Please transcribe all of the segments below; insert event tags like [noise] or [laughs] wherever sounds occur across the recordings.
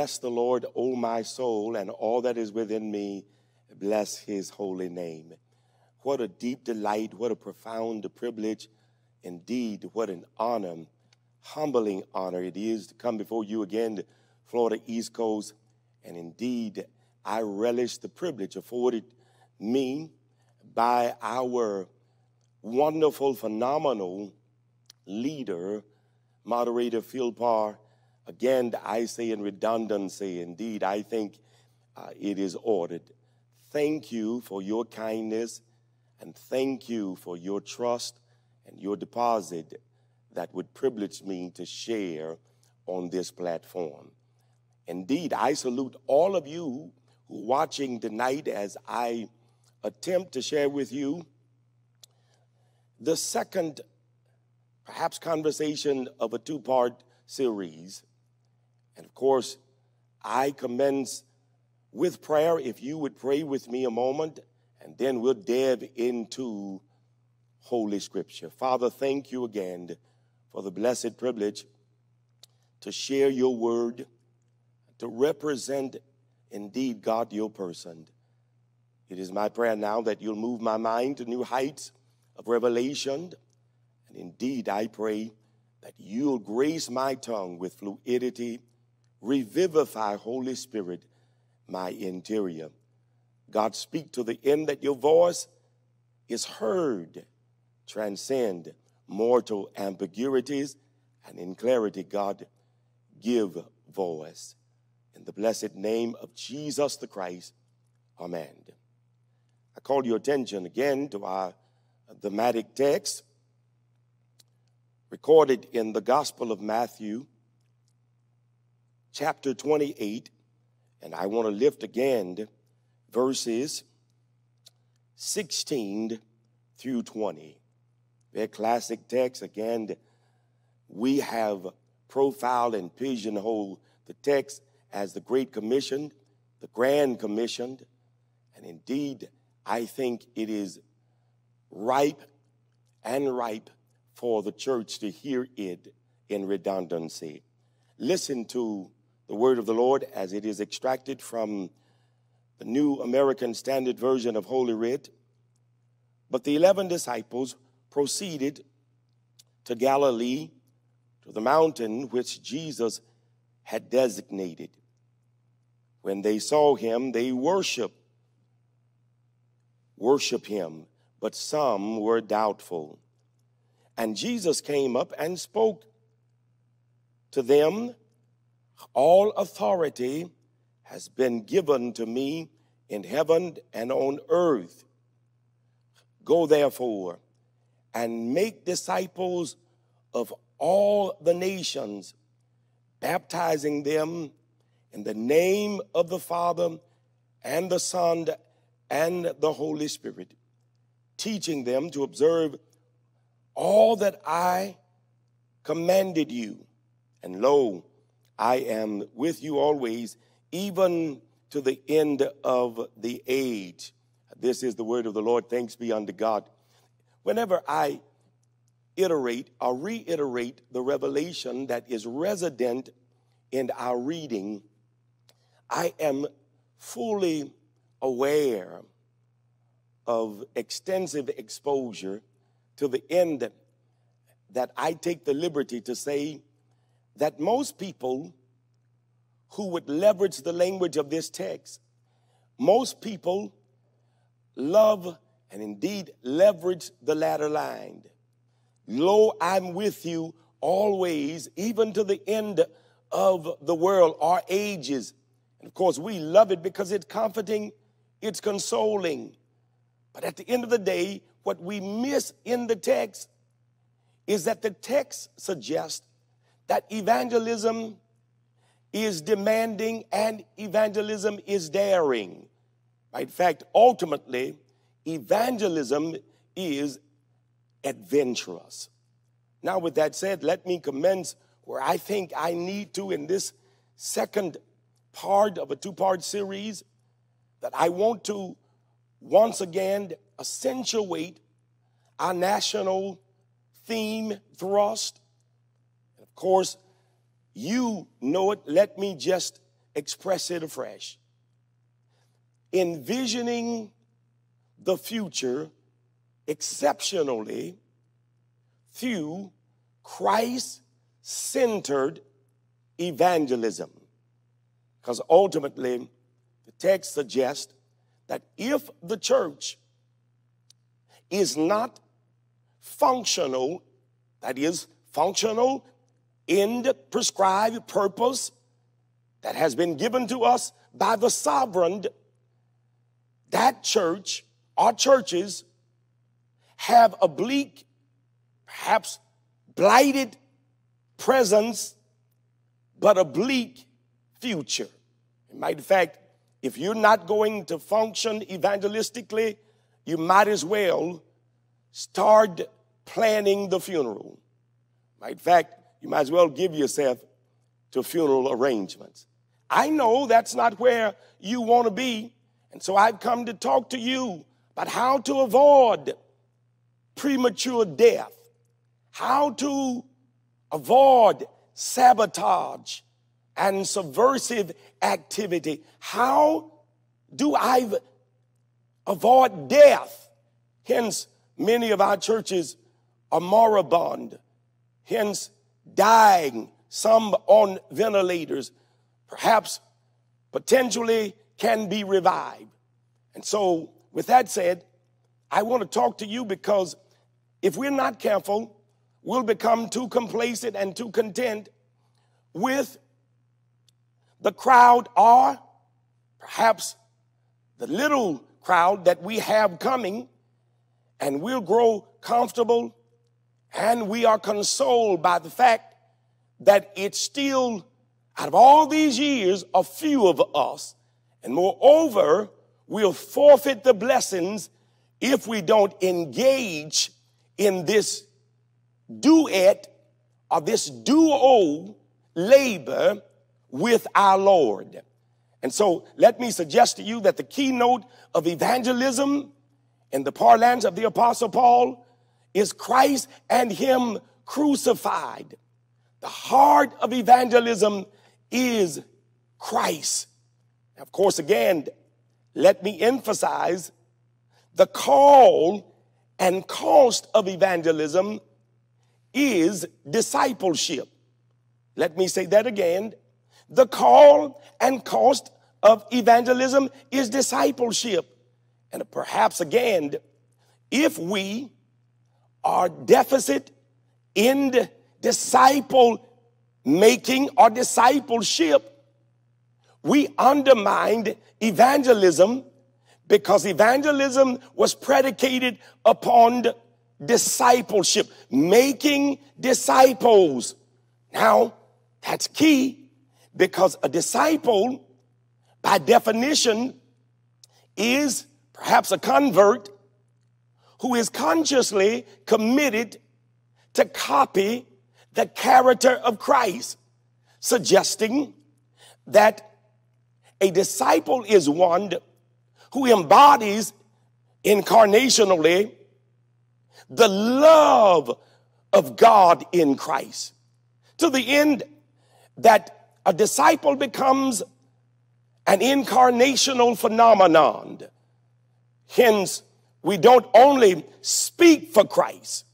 Bless the Lord, O my soul, and all that is within me. Bless his holy name. What a deep delight, what a profound privilege. Indeed, what an honor, humbling honor it is to come before you again, Florida East Coast. And indeed, I relish the privilege afforded me by our wonderful, phenomenal leader, moderator Phil Parr. Again, I say in redundancy, indeed, I think uh, it is ordered. Thank you for your kindness and thank you for your trust and your deposit that would privilege me to share on this platform. Indeed, I salute all of you who are watching tonight as I attempt to share with you the second, perhaps, conversation of a two part series. And of course, I commence with prayer. If you would pray with me a moment, and then we'll dive into Holy Scripture. Father, thank you again for the blessed privilege to share your word, to represent indeed God, your person. It is my prayer now that you'll move my mind to new heights of revelation. And indeed, I pray that you'll grace my tongue with fluidity, revivify, Holy Spirit, my interior. God, speak to the end that your voice is heard, transcend mortal ambiguities, and in clarity, God, give voice. In the blessed name of Jesus the Christ, Amen. I call your attention again to our thematic text recorded in the Gospel of Matthew, chapter 28, and I want to lift again verses 16 through 20. Their classic text, again, we have profiled and pigeonholed the text as the Great Commission, the Grand Commission, and indeed, I think it is ripe and ripe for the church to hear it in redundancy. Listen to the word of the Lord as it is extracted from the New American Standard Version of Holy Writ. But the eleven disciples proceeded to Galilee, to the mountain which Jesus had designated. When they saw him, they worshiped, worship him, but some were doubtful. And Jesus came up and spoke to them, All authority has been given to me in heaven and on earth. Go therefore and make disciples of all the nations, baptizing them in the name of the Father and the Son and the Holy Spirit, teaching them to observe all that I commanded you. And lo, I am with you always, even to the end of the age. This is the word of the Lord. Thanks be unto God. Whenever I iterate or reiterate the revelation that is resident in our reading, I am fully aware of extensive exposure to the end that I take the liberty to say that most people who would leverage the language of this text, most people love and indeed leverage the latter line. Lo, I'm with you always, even to the end of the world, our ages. And of course, we love it because it's comforting, it's consoling. But at the end of the day, what we miss in the text is that the text suggests that evangelism is demanding and evangelism is daring. In fact, ultimately, evangelism is adventurous. Now, with that said, let me commence where I think I need to in this second part of a two part series that I want to once again accentuate our national theme thrust. Course, you know it. Let me just express it afresh. Envisioning the future exceptionally through Christ centered evangelism. Because ultimately, the text suggests that if the church is not functional, that is, functional in the prescribed purpose that has been given to us by the sovereign, that church our churches have a bleak, perhaps blighted presence, but a bleak future. In matter of fact, if you're not going to function evangelistically, you might as well start planning the funeral. In fact, you might as well give yourself to funeral arrangements. I know that's not where you want to be, and so I've come to talk to you about how to avoid premature death, how to avoid sabotage and subversive activity. How do I avoid death? Hence, many of our churches are moribund, hence, dying, some on ventilators, perhaps potentially can be revived. And so, with that said, I want to talk to you because if we're not careful, we'll become too complacent and too content with the crowd or perhaps the little crowd that we have coming, and we'll grow comfortable and we are consoled by the fact that it's still, out of all these years, a few of us. And moreover, we'll forfeit the blessings if we don't engage in this duet or this duo labor with our Lord. And so let me suggest to you that the keynote of evangelism in the parlance of the apostle Paul is Christ and him crucified. The heart of evangelism is Christ. Of course, again, let me emphasize the call and cost of evangelism is discipleship. Let me say that again. The call and cost of evangelism is discipleship. And perhaps again, if we are deficit in the disciple making or discipleship, we undermined evangelism because evangelism was predicated upon discipleship, making disciples. Now, that's key because a disciple, by definition, is perhaps a convert who is consciously committed to copy the character of Christ, suggesting that a disciple is one who embodies incarnationally the love of God in Christ to the end that a disciple becomes an incarnational phenomenon. Hence, we don't only speak for Christ,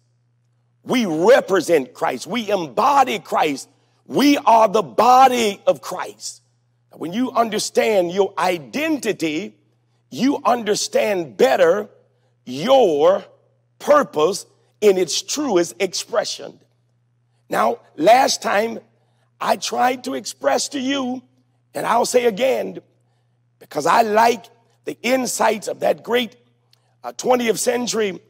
we represent Christ, we embody Christ, we are the body of Christ. When you understand your identity, you understand better your purpose in its truest expression. Now, last time I tried to express to you, and I'll say again, because I like the insights of that great uh, 20th century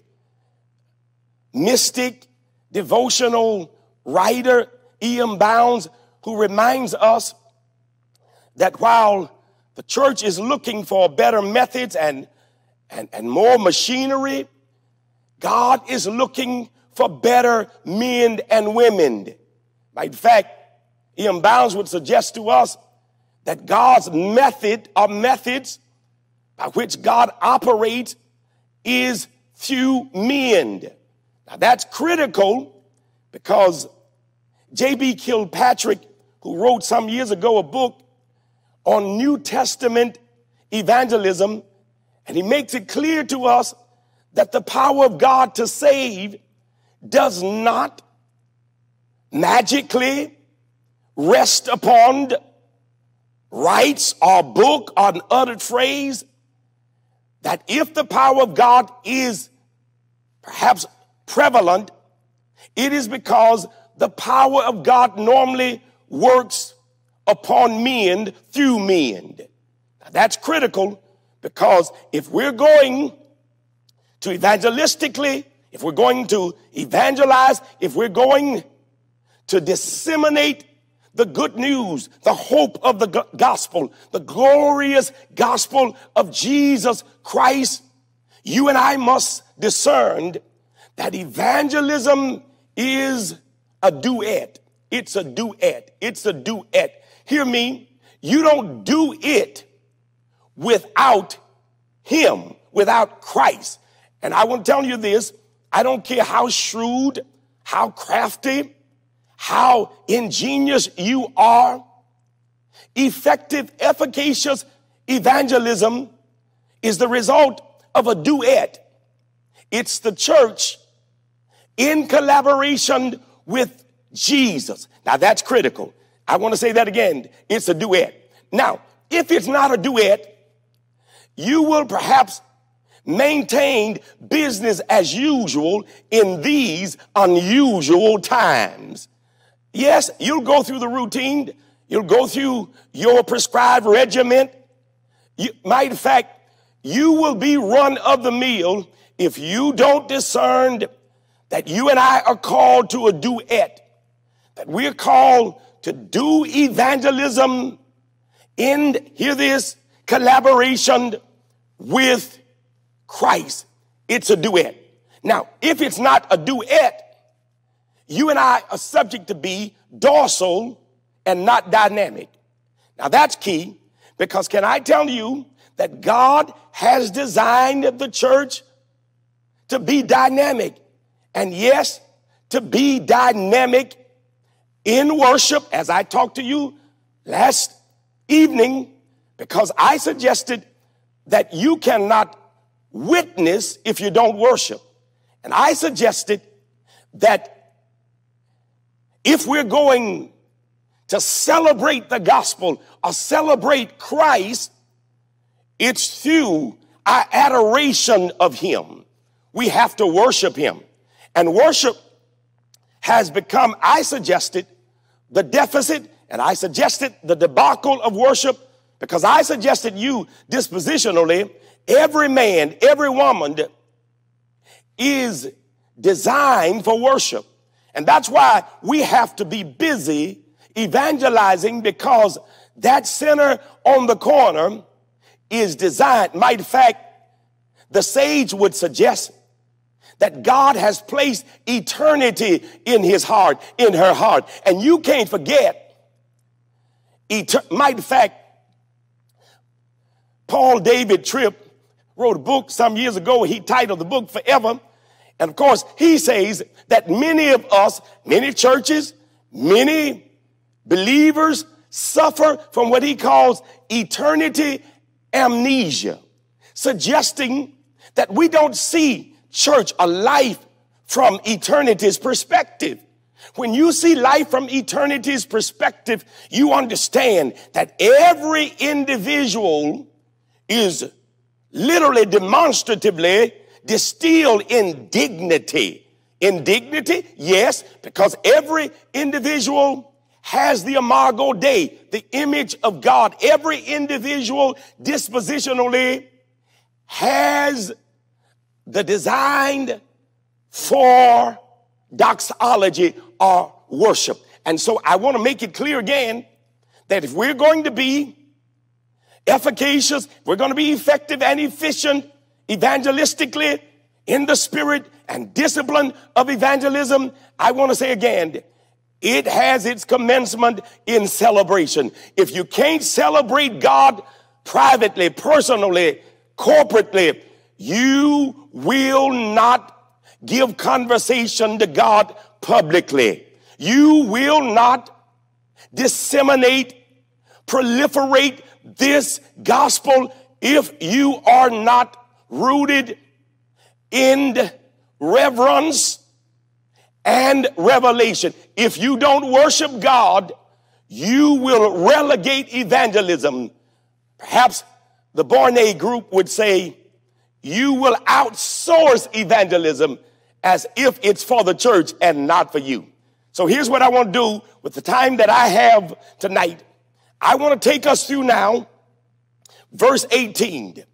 mystic, devotional writer, E.M. Bounds, who reminds us that while the church is looking for better methods and, and, and more machinery, God is looking for better men and women. In fact, E.M. Bounds would suggest to us that God's method or methods by which God operates is through men. Now that's critical because T.B. Kilpatrick, who wrote some years ago a book on New Testament evangelism, and he makes it clear to us that the power of God to save does not magically rest upon rites or book or an uttered phrase. That if the power of God is perhaps prevalent, it is because the power of God normally works upon men through men. Now, that's critical because if we're going to evangelistically, if we're going to evangelize, if we're going to disseminate the good news, the hope of the gospel, the glorious gospel of Jesus Christ, you and I must discern that evangelism is a duet. It's a duet. It's a duet. Hear me. You don't do it without Him, without Christ. And I to tell you this I don't care how shrewd, how crafty, how ingenious you are. Effective, efficacious evangelism is the result of a duet. It's the church in collaboration with Jesus. Now that's critical. I want to say that again. It's a duet. Now, if it's not a duet, you will perhaps maintain business as usual in these unusual times. Yes, you'll go through the routine. You'll go through your prescribed regiment. You, matter of fact, you will be run of the meal if you don't discern that you and I are called to a duet, that we're called to do evangelism in, hear this, collaboration with Christ. It's a duet. Now, if it's not a duet, you and I are subject to be docile and not dynamic. Now that's key because can I tell you that God has designed the church to be dynamic and yes, to be dynamic in worship as I talked to you last evening because I suggested that you cannot witness if you don't worship. And I suggested that if we're going to celebrate the gospel or celebrate Christ, it's through our adoration of Him. We have to worship Him. And worship has become, I suggested, the deficit, and I suggested the debacle of worship because I suggested you dispositionally, every man, every woman is designed for worship. And that's why we have to be busy evangelizing because that sinner on the corner is designed. Might fact, the sage would suggest that God has placed eternity in his heart, in her heart. And you can't forget. Eter- might fact, Paul David Tripp wrote a book some years ago. He titled the book Forever. And of course, he says that many of us, many churches, many believers suffer from what he calls eternity amnesia, suggesting that we don't see church a life from eternity's perspective. When you see life from eternity's perspective, you understand that every individual is literally demonstratively distilled in dignity. In dignity, yes, because every individual has the imago Dei, the image of God. Every individual dispositionally has the designed for doxology or worship. And so I want to make it clear again that if we're going to be efficacious, we're going to be effective and efficient evangelistically in the spirit and discipline of evangelism, I want to say again, it has its commencement in celebration. If you can't celebrate God privately, personally, corporately, you will not give conversation to God publicly. You will not disseminate, proliferate this gospel if you are not rooted in reverence and revelation. If you don't worship God, you will relegate evangelism. Perhaps the Barna group would say, you will outsource evangelism as if it's for the church and not for you. So here's what I want to do with the time that I have tonight. I want to take us through now verse 18.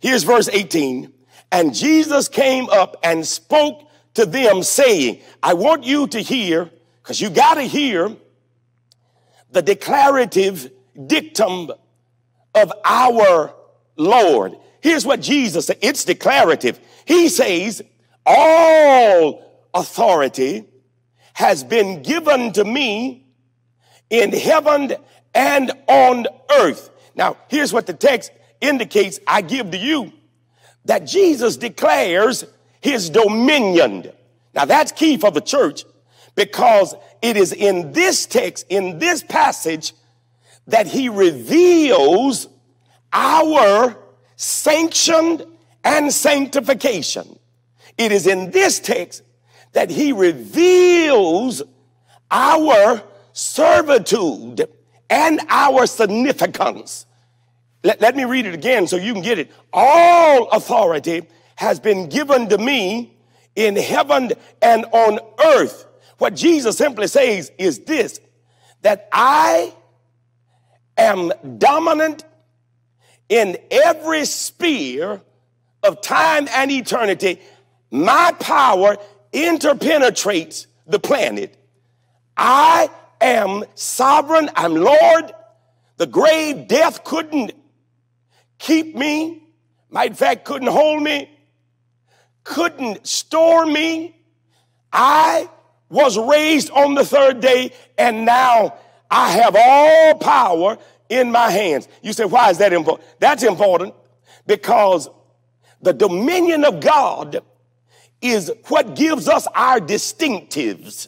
Here's verse 18. And Jesus came up and spoke to them saying, I want you to hear, because you got to hear the declarative dictum of our Lord. Here's what Jesus said. It's declarative. He says, all authority has been given to me in heaven and on earth. Now, here's what the text indicates I give to you that Jesus declares his dominion. Now that's key for the church because it is in this text, in this passage, that he reveals our sanctioned and sanctification. It is in this text that he reveals our servitude and our significance. Let, let me read it again so you can get it. All authority has been given to me in heaven and on earth. What Jesus simply says is this, that I am dominant in every sphere of time and eternity. My power interpenetrates the planet. I am sovereign. I'm Lord. The grave death couldn't keep me. Might in fact couldn't hold me. Couldn't store me. I was raised on the third day and now I have all power in my hands. You say, why is that important? That's important because the dominion of God is what gives us our distinctives.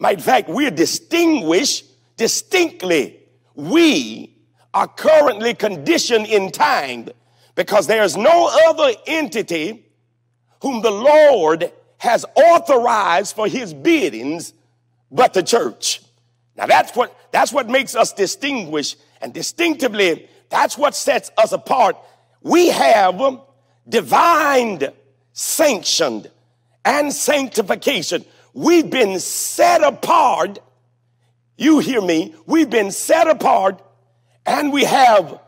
In fact, we're distinguished distinctly. We are currently conditioned in time because there's no other entity whom the Lord has authorized for his biddings but the church. Now that's what, that's what makes us distinguish and distinctively, that's what sets us apart. We have divine sanctioned and sanctification. We've been set apart. You hear me? We've been set apart and we have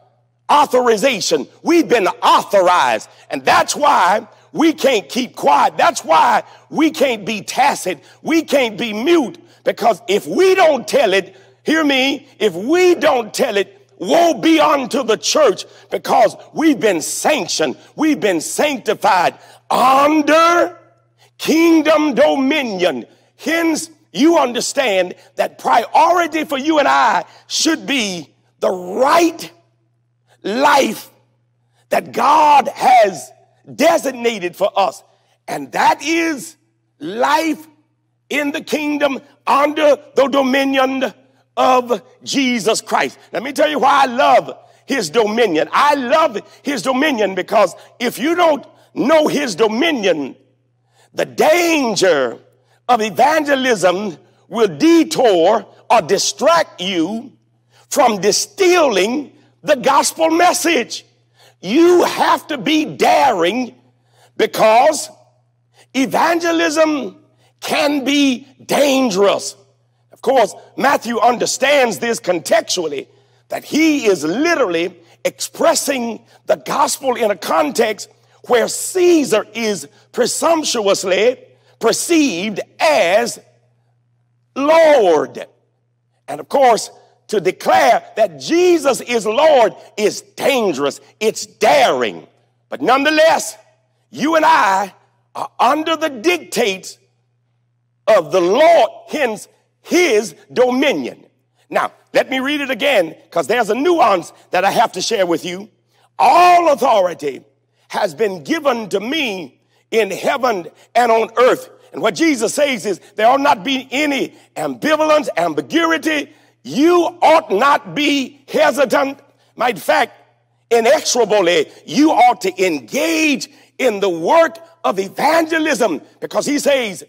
authorization. We've been authorized. And that's why we can't keep quiet. That's why we can't be tacit. We can't be mute because if we don't tell it, hear me, if we don't tell it, woe be unto the church because we've been sanctioned. We've been sanctified under kingdom dominion. Hence, you understand that priority for you and I should be the right life that God has designated for us. And that is life in the kingdom under the dominion of Jesus Christ. Let me tell you why I love his dominion. I love his dominion because if you don't know his dominion, the danger of evangelism will detour or distract you from distilling the gospel message. You have to be daring because evangelism can be dangerous. Of course, Matthew understands this contextually that he is literally expressing the gospel in a context where Caesar is presumptuously perceived as Lord. And of course, to declare that Jesus is Lord is dangerous. It's daring. But nonetheless, you and I are under the dictates of the Lord, hence his dominion. Now, let me read it again because there's a nuance that I have to share with you. All authority has been given to me in heaven and on earth. And what Jesus says is there ought not be any ambivalence, ambiguity. You ought not be hesitant Matter of fact, inexorably, you ought to engage in the work of evangelism because he says,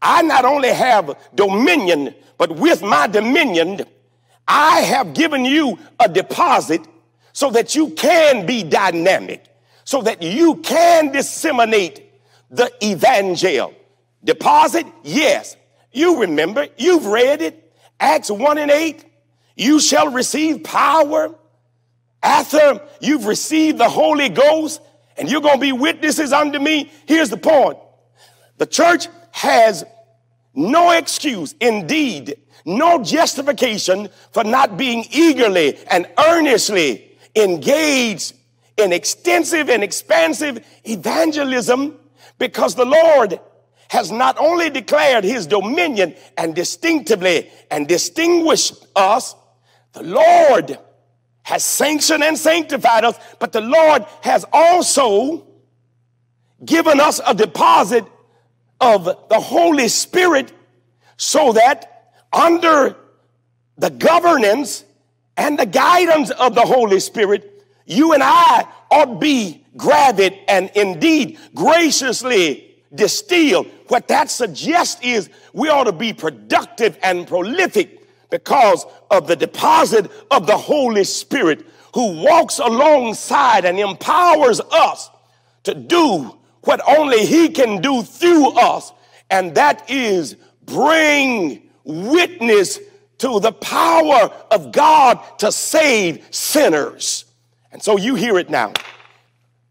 I not only have dominion, but with my dominion, I have given you a deposit so that you can be dynamic, so that you can disseminate the evangel. Deposit? Yes. You remember, you've read it. Acts 1 and 8. You shall receive power after you've received the Holy Ghost and you're going to be witnesses unto me. Here's the point. The church has no excuse, indeed, no justification for not being eagerly and earnestly engaged in extensive and expansive evangelism because the Lord has not only declared his dominion and distinctively and distinguished us, the Lord has sanctioned and sanctified us, but the Lord has also given us a deposit of the Holy Spirit so that under the governance and the guidance of the Holy Spirit, you and I ought be gravid and indeed graciously distilled. What that suggests is we ought to be productive and prolific because of the deposit of the Holy Spirit who walks alongside and empowers us to do what only He can do through us, and that is bring witness to the power of God to save sinners. And so you hear it now.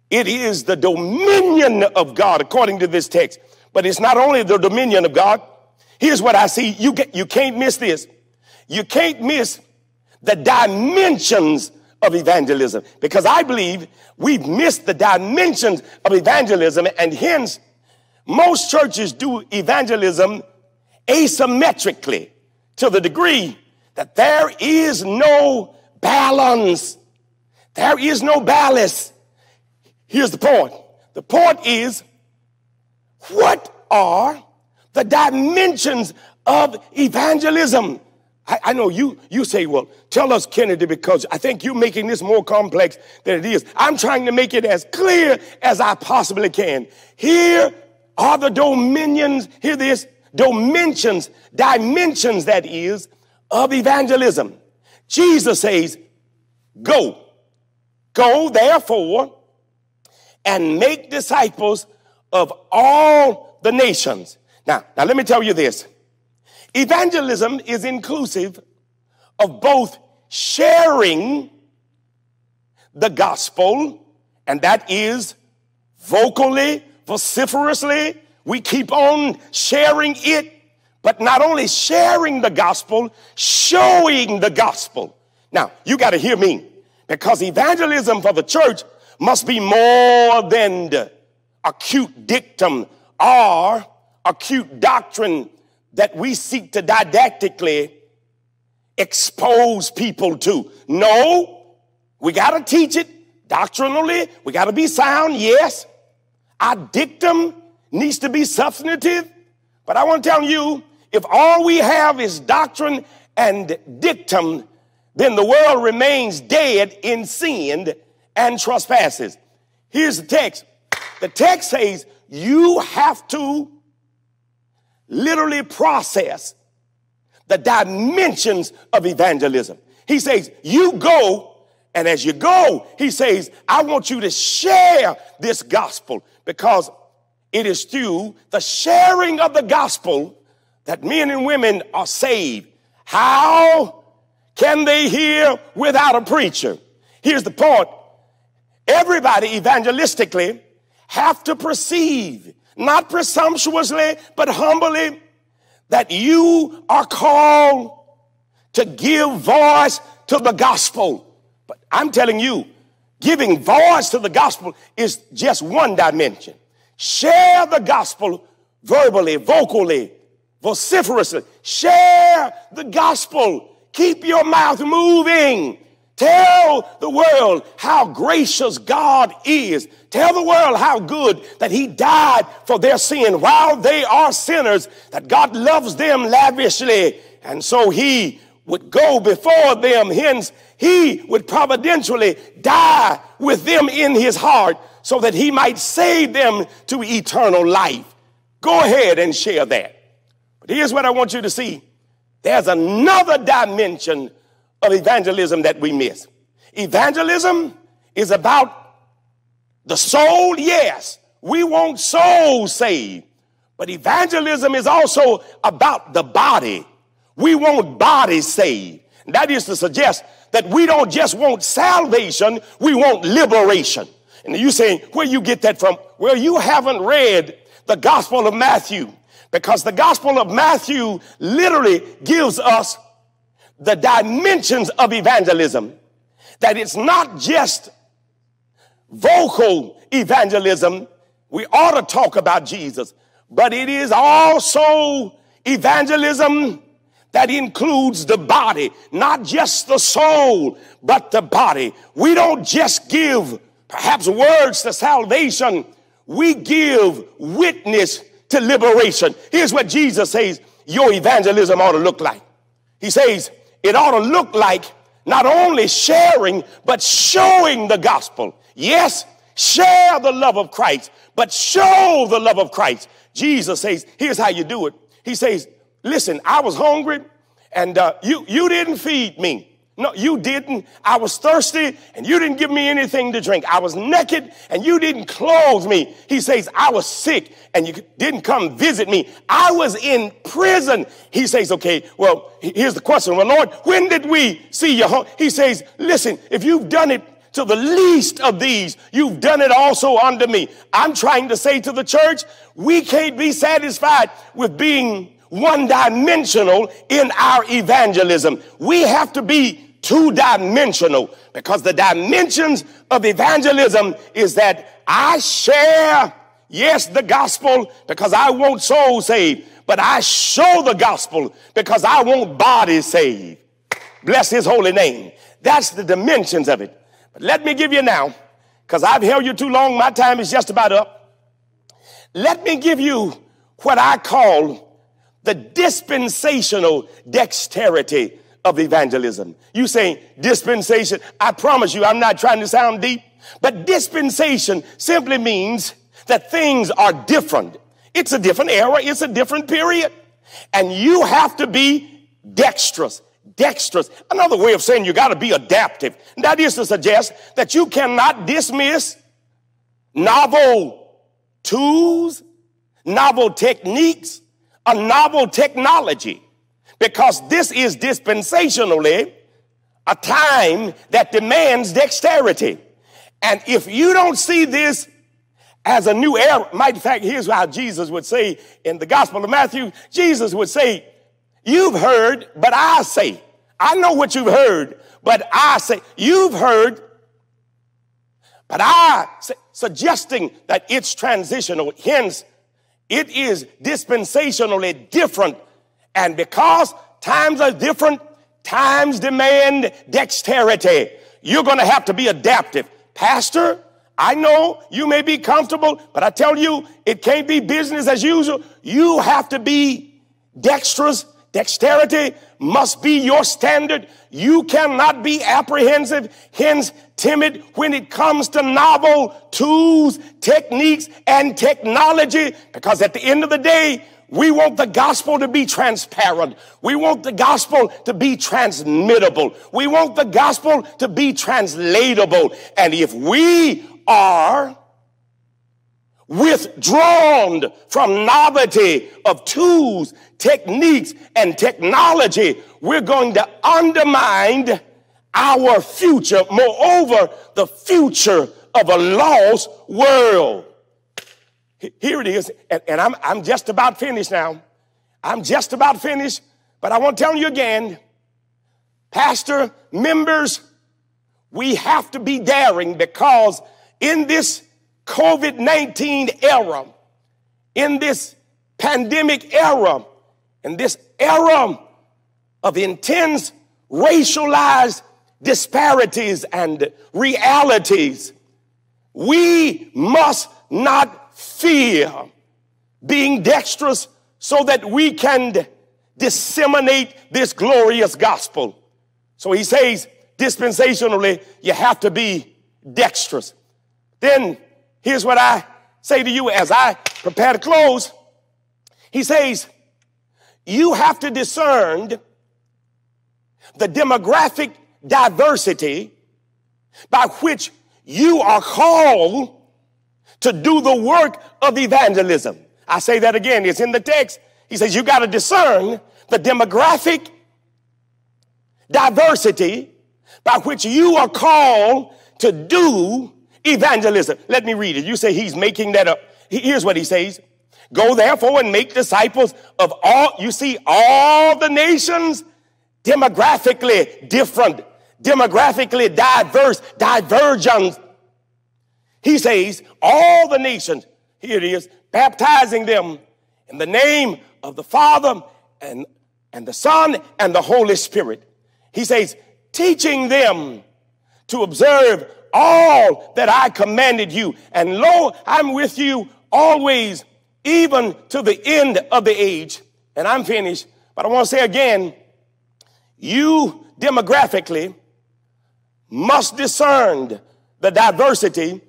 It is the dominion of God, according to this text. But it's not only the dominion of God. Here's what I see. You, get, you can't miss this. You can't miss the dimensions of evangelism because I believe we've missed the dimensions of evangelism and hence most churches do evangelism asymmetrically to the degree that there is no balance. There is no balance. Here's the point. The point is, what are the dimensions of evangelism? I, I, know you, you say, well, tell us, Kennedy, because I think you're making this more complex than it is. I'm trying to make it as clear as I possibly can. Here are the dominions, hear this, dimensions, dimensions that is, of evangelism. Jesus says, go, go therefore and make disciples of all the nations. Now, now let me tell you this. Evangelism is inclusive of both sharing the gospel, and that is vocally, vociferously. We keep on sharing it, but not only sharing the gospel, showing the gospel. Now, you got to hear me because evangelism for the church must be more than acute dictum or acute doctrine that we seek to didactically expose people to. No, we got to teach it doctrinally. We got to be sound, yes. Our dictum needs to be substantive. But I want to tell you, if all we have is doctrine and dictum, then the world remains dead in sin and trespasses. Here's the text. The text says you have to literally process the dimensions of evangelism. He says, you go, and as you go, he says, I want you to share this gospel because it is through the sharing of the gospel that men and women are saved. How can they hear without a preacher? Here's the point. Everybody evangelistically have to perceive not presumptuously, but humbly, that you are called to give voice to the gospel. But I'm telling you, giving voice to the gospel is just one dimension. Share the gospel verbally, vocally, vociferously. Share the gospel. Keep your mouth moving. Tell the world how gracious God is. Tell the world how good that He died for their sin while they are sinners, that God loves them lavishly. And so He would go before them. Hence, he would providentially die with them in his heart so that he might save them to eternal life. Go ahead and share that. But here's what I want you to see. There's another dimension of evangelism that we miss. Evangelism is about the soul, yes. We want souls saved. But evangelism is also about the body. We want bodies saved. That is to suggest that we don't just want salvation, we want liberation. And you saying, where you get that from? Well, you haven't read the Gospel of Matthew because the Gospel of Matthew literally gives us the dimensions of evangelism. That it's not just vocal evangelism. We ought to talk about Jesus, but it is also evangelism that includes the body, not just the soul, but the body. We don't just give perhaps words to salvation. We give witness to liberation. Here's what Jesus says your evangelism ought to look like. He says it ought to look like not only sharing, but showing the gospel. Yes, share the love of Christ, but show the love of Christ. Jesus says, here's how you do it. He says, listen, I was hungry and uh, you, you didn't feed me. No, you didn't. I was thirsty and you didn't give me anything to drink. I was naked and you didn't clothe me. He says, I was sick and you didn't come visit me. I was in prison. He says, okay, well, here's the question. Well, Lord, when did we see you? He says, listen, if you've done it to the least of these, you've done it also unto me. I'm trying to say to the church, we can't be satisfied with being one dimensional in our evangelism. We have to be two dimensional because the dimensions of evangelism is that I share, yes, the gospel because I want souls saved, but I show the gospel because I want bodies saved. Bless his holy name. That's the dimensions of it. But let me give you now, because I've held you too long, my time is just about up. Let me give you what I call the dispensational dexterity of evangelism. You say dispensation. I promise you, I'm not trying to sound deep, but dispensation simply means that things are different. It's a different era. It's a different period. And you have to be dexterous dexterous. Another way of saying you got to be adaptive. That is to suggest that you cannot dismiss novel tools, novel techniques, a novel technology, because this is dispensationally a time that demands dexterity. And if you don't see this as a new era, matter of fact, here's how Jesus would say in the Gospel of Matthew, Jesus would say, You've heard, but I say. I know what you've heard, but I say, you've heard, but I say, suggesting that it's transitional. Hence, it is dispensationally different. And because times are different, times demand dexterity. You're going to have to be adaptive. Pastor, I know you may be comfortable, but I tell you, it can't be business as usual. You have to be dexterous Dexterity must be your standard. You cannot be apprehensive, hence timid when it comes to novel tools, techniques, and technology. Because at the end of the day, we want the gospel to be transparent. We want the gospel to be transmittable. We want the gospel to be translatable. And if we are withdrawn from novelty of tools, techniques, and technology, we're going to undermine our future. Moreover, the future of a lost world. Here it is, and, and I'm, I'm just about finished now. I'm just about finished, but I want to tell you again, pastor, members, we have to be daring because in this COVID 19 era, in this pandemic era, in this era of intense racialized disparities and realities, we must not fear being dexterous so that we can disseminate this glorious gospel. So he says, dispensationally, you have to be dexterous. Then here's what I say to you as I prepare to close. He says, you have to discern the demographic diversity by which you are called to do the work of evangelism. I say that again, it's in the text. He says you got to discern the demographic diversity by which you are called to do evangelism. Let me read it. You say he's making that up. Here's what he says. Go therefore and make disciples of all, you see, all the nations demographically different, demographically diverse, divergent. He says, all the nations, here it is, baptizing them in the name of the Father and, and the Son and the Holy Spirit. He says, teaching them to observe all that I commanded you. And lo, I'm with you always, even to the end of the age. And I'm finished. But I want to say again, you demographically must discern the diversity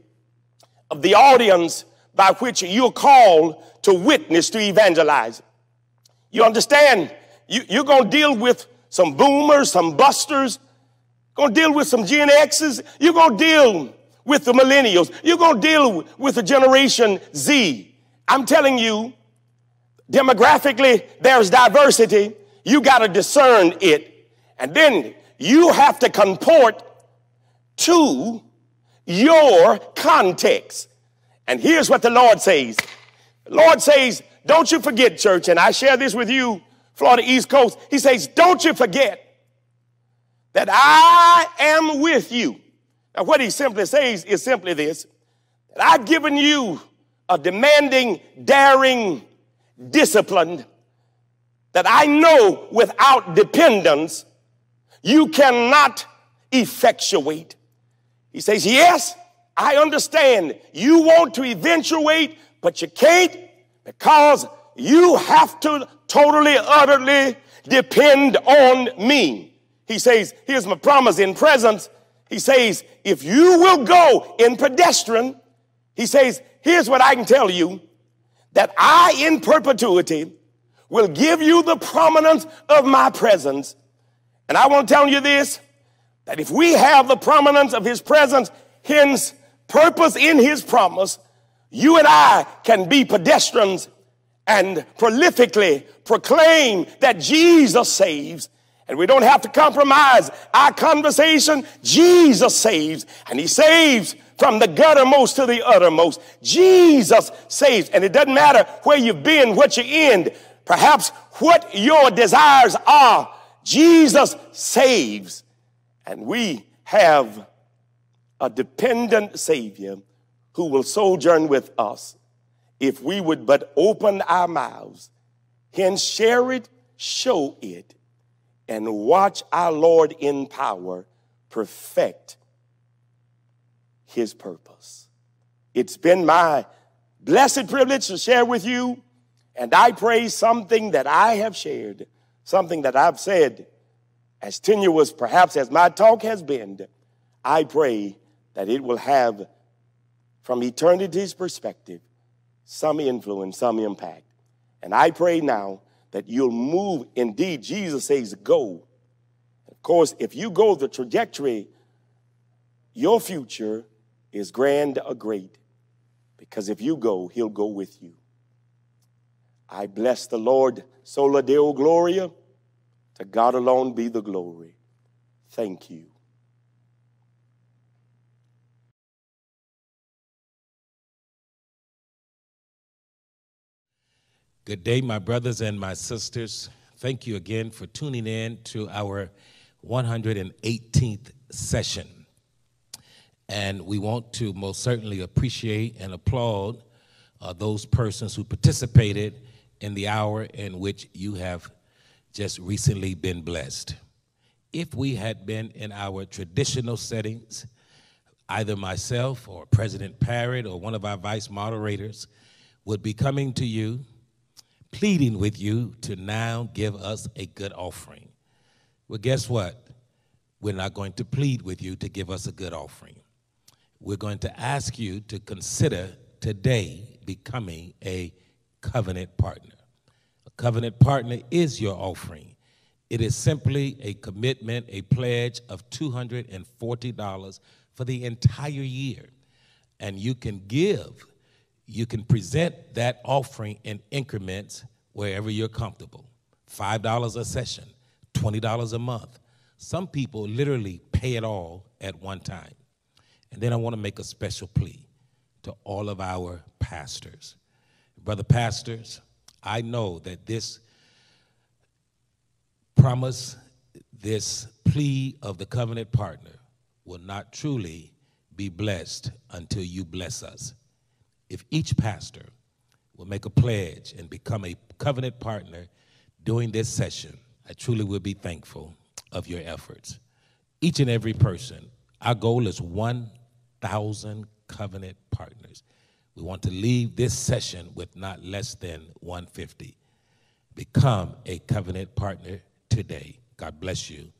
of the audience by which you're called to witness, to evangelize. You understand? You, you're going to deal with some boomers, some busters, to deal with some Gen X's. You're to deal with the millennials. You're to deal with the generation Z. I'm telling you, demographically, there's diversity. You got to discern it. And then you have to comport to your context. And here's what the Lord says. The Lord says, don't you forget, church, and I share this with you, Florida East Coast. He says, don't you forget that I am with you. Now, what he simply says is simply this that I've given you a demanding, daring, disciplined, that I know without dependence you cannot effectuate. He says, Yes, I understand you want to eventuate, but you can't because you have to totally, utterly depend on me. He says, Here's my promise in presence. He says, If you will go in pedestrian, he says, Here's what I can tell you that I in perpetuity will give you the prominence of my presence and I want to tell you this, that if we have the prominence of his presence, his purpose in his promise, you and I can be pedestrians and prolifically proclaim that Jesus saves. And we don't have to compromise our conversation. Jesus saves and he saves from the guttermost to the uttermost. Jesus saves. And it doesn't matter where you've been, what you're in, perhaps what your desires are. Jesus saves, and we have a dependent Savior who will sojourn with us if we would but open our mouths, and share it, show it, and watch our Lord in power perfect his purpose. It's been my blessed privilege to share with you, and I pray something that I have shared something that I've said, as tenuous perhaps as my talk has been, I pray that it will have, from eternity's perspective, some influence, some impact. And I pray now that you'll move. Indeed, Jesus says, go. Of course, if you go the trajectory, your future is grand or great. Because if you go, he'll go with you. I bless the Lord, sola Deo Gloria. To God alone be the glory. Thank you. Good day, my brothers and my sisters. Thank you again for tuning in to our 118th session. And we want to most certainly appreciate and applaud uh, those persons who participated in the hour in which you have just recently been blessed. If we had been in our traditional settings, either myself or President Parrott or one of our vice moderators would be coming to you, pleading with you to now give us a good offering. Well, guess what? We're not going to plead with you to give us a good offering. We're going to ask you to consider today becoming a covenant partner. A covenant partner is your offering. It is simply a commitment, a pledge of $240 for the entire year. And you can give, you can present that offering in increments wherever you're comfortable. $5 a session, $20 a month. Some people literally pay it all at one time. And then I want to make a special plea to all of our pastors. Brother pastors, I know that this promise, this plea of the covenant partner will not truly be blessed until you bless us. If each pastor will make a pledge and become a covenant partner during this session, I truly will be thankful of your efforts. Each and every person, our goal is 1,000 covenant partners. We want to leave this session with not less than 150. Become a covenant partner today. God bless you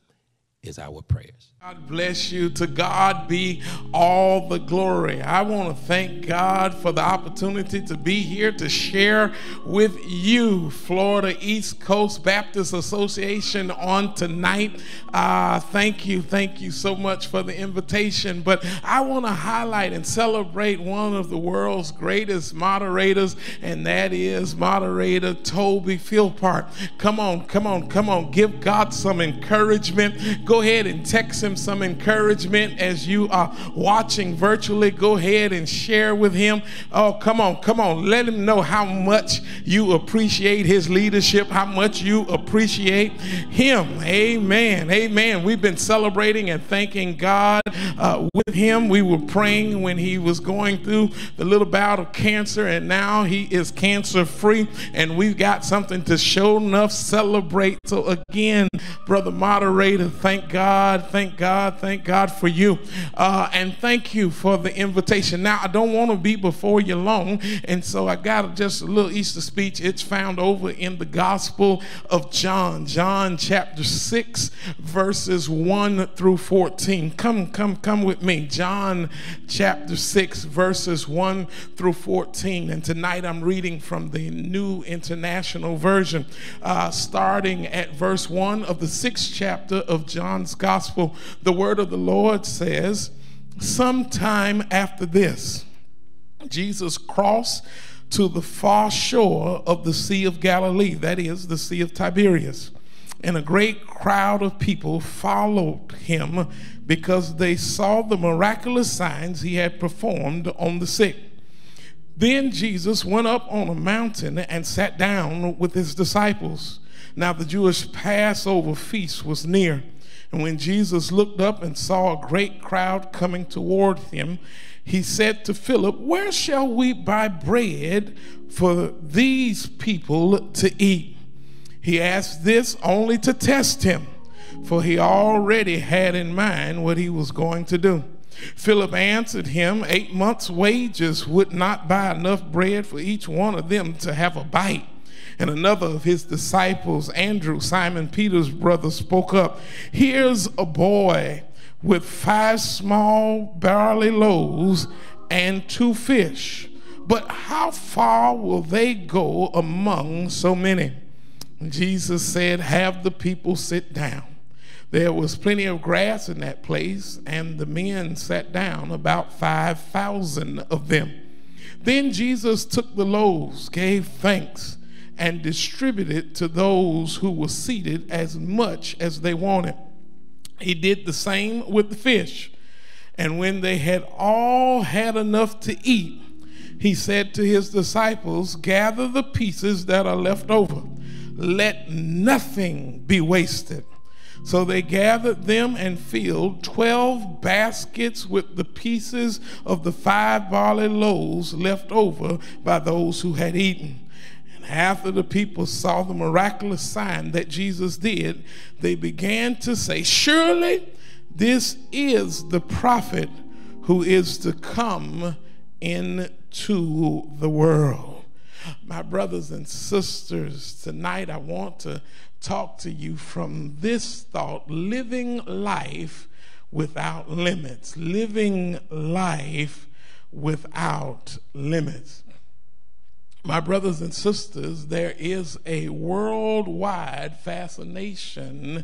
is our prayers. God bless you. To God be all the glory. I want to thank God for the opportunity to be here to share with you, Florida East Coast Baptist Association, on tonight. Uh, thank you. Thank you so much for the invitation. But I want to highlight and celebrate one of the world's greatest moderators, and that is moderator Toby Philpart. Come on, come on, come on. Give God some encouragement. Go ahead and text him some encouragement as you are watching virtually. Go ahead and share with him. Oh, come on, come on. Let him know how much you appreciate his leadership, how much you appreciate him. Amen. Amen. We've been celebrating and thanking God uh, with him. We were praying when he was going through the little bout of cancer, and now he is cancer free, and we've got something to show enough celebrate. So, again, brother moderator, thank God, thank God, thank God for you. Uh, and thank you for the invitation. Now, I don't want to be before you long, and so I got just a little Easter speech. It's found over in the Gospel of John, John chapter 6, verses 1 through 14. Come, come, come with me. John chapter 6, verses 1 through 14. And tonight I'm reading from the New International Version, uh, starting at verse 1 of the sixth chapter of John's Gospel. The word of the Lord says, Sometime after this, Jesus crossed to the far shore of the Sea of Galilee, that is, the Sea of Tiberias. And a great crowd of people followed him because they saw the miraculous signs he had performed on the sick. Then Jesus went up on a mountain and sat down with his disciples. Now the Jewish Passover feast was near. And when Jesus looked up and saw a great crowd coming toward him, he said to Philip, Where shall we buy bread for these people to eat? He asked this only to test him, for he already had in mind what he was going to do. Philip answered him, Eight months' wages would not buy enough bread for each one of them to have a bite. And another of his disciples, Andrew, Simon Peter's brother, spoke up Here's a boy with five small barley loaves and two fish. But how far will they go among so many? Jesus said, Have the people sit down. There was plenty of grass in that place, and the men sat down, about 5,000 of them. Then Jesus took the loaves, gave thanks, and distributed to those who were seated as much as they wanted. He did the same with the fish. And when they had all had enough to eat, he said to his disciples, Gather the pieces that are left over, let nothing be wasted. So they gathered them and filled 12 baskets with the pieces of the five barley loaves left over by those who had eaten. And after the people saw the miraculous sign that Jesus did, they began to say, Surely this is the prophet who is to come into the world. My brothers and sisters, tonight I want to talk to you from this thought living life without limits. Living life without limits. My brothers and sisters, there is a worldwide fascination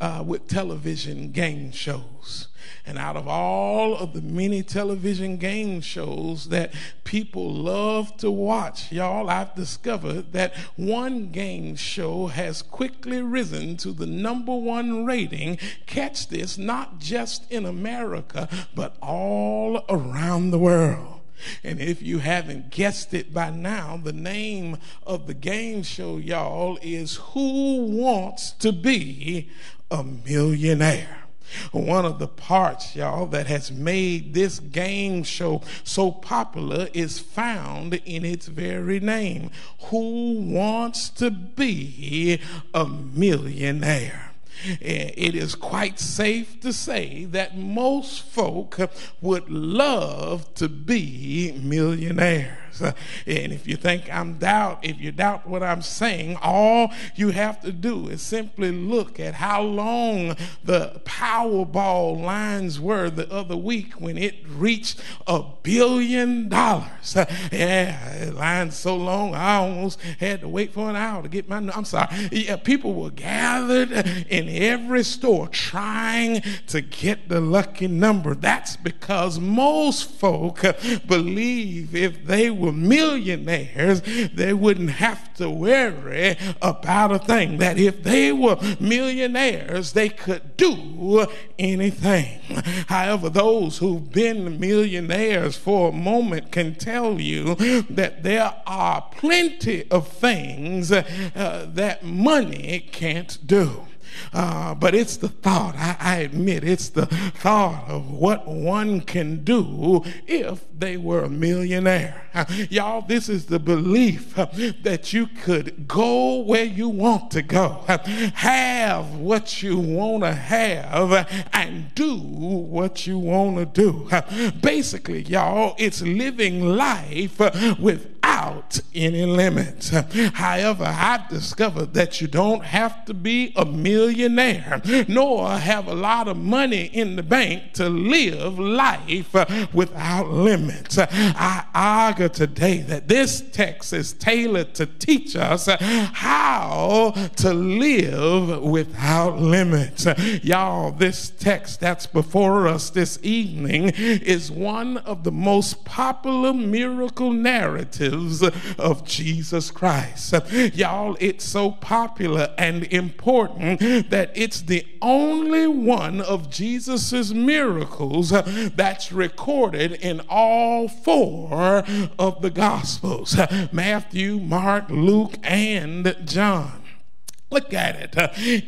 uh, with television game shows. And out of all of the many television game shows that people love to watch, y'all, I've discovered that one game show has quickly risen to the number one rating. Catch this, not just in America, but all around the world. And if you haven't guessed it by now, the name of the game show, y'all, is Who Wants to Be a Millionaire? One of the parts, y'all, that has made this game show so popular is found in its very name. Who wants to be a millionaire? It is quite safe to say that most folk would love to be millionaires. [laughs] And if you think I'm doubt, if you doubt what I'm saying, all you have to do is simply look at how long the Powerball lines were the other week when it reached a billion dollars. [laughs] Yeah, lines so long I almost had to wait for an hour to get my. I'm sorry. Yeah, people were gathered in every store trying to get the lucky number. That's because most folk believe if they were were millionaires, they wouldn't have to worry about a thing. That if they were millionaires, they could do anything. However, those who've been millionaires for a moment can tell you that there are plenty of things uh, that money can't do. Uh, but it's the thought, I, I admit, it's the thought of what one can do if they were a millionaire. Uh, [laughs] y'all, this is the belief uh, that you could go where you want to go, uh, have what you want to have, uh, and do what you want to do. Uh, [laughs] basically, y'all, it's living life with without any limits. However, I've discovered that you don't have to be a millionaire nor have a lot of money in the bank to live life without limits. I argue today that this text is tailored to teach us how to live without limits. Y'all, this text that's before us this evening is one of the most popular miracle narratives of Jesus Christ. Y'all, it's so popular and important that it's the only one of Jesus's miracles that's recorded in all four of the Gospels Matthew, Mark, Luke, and John. Look at it.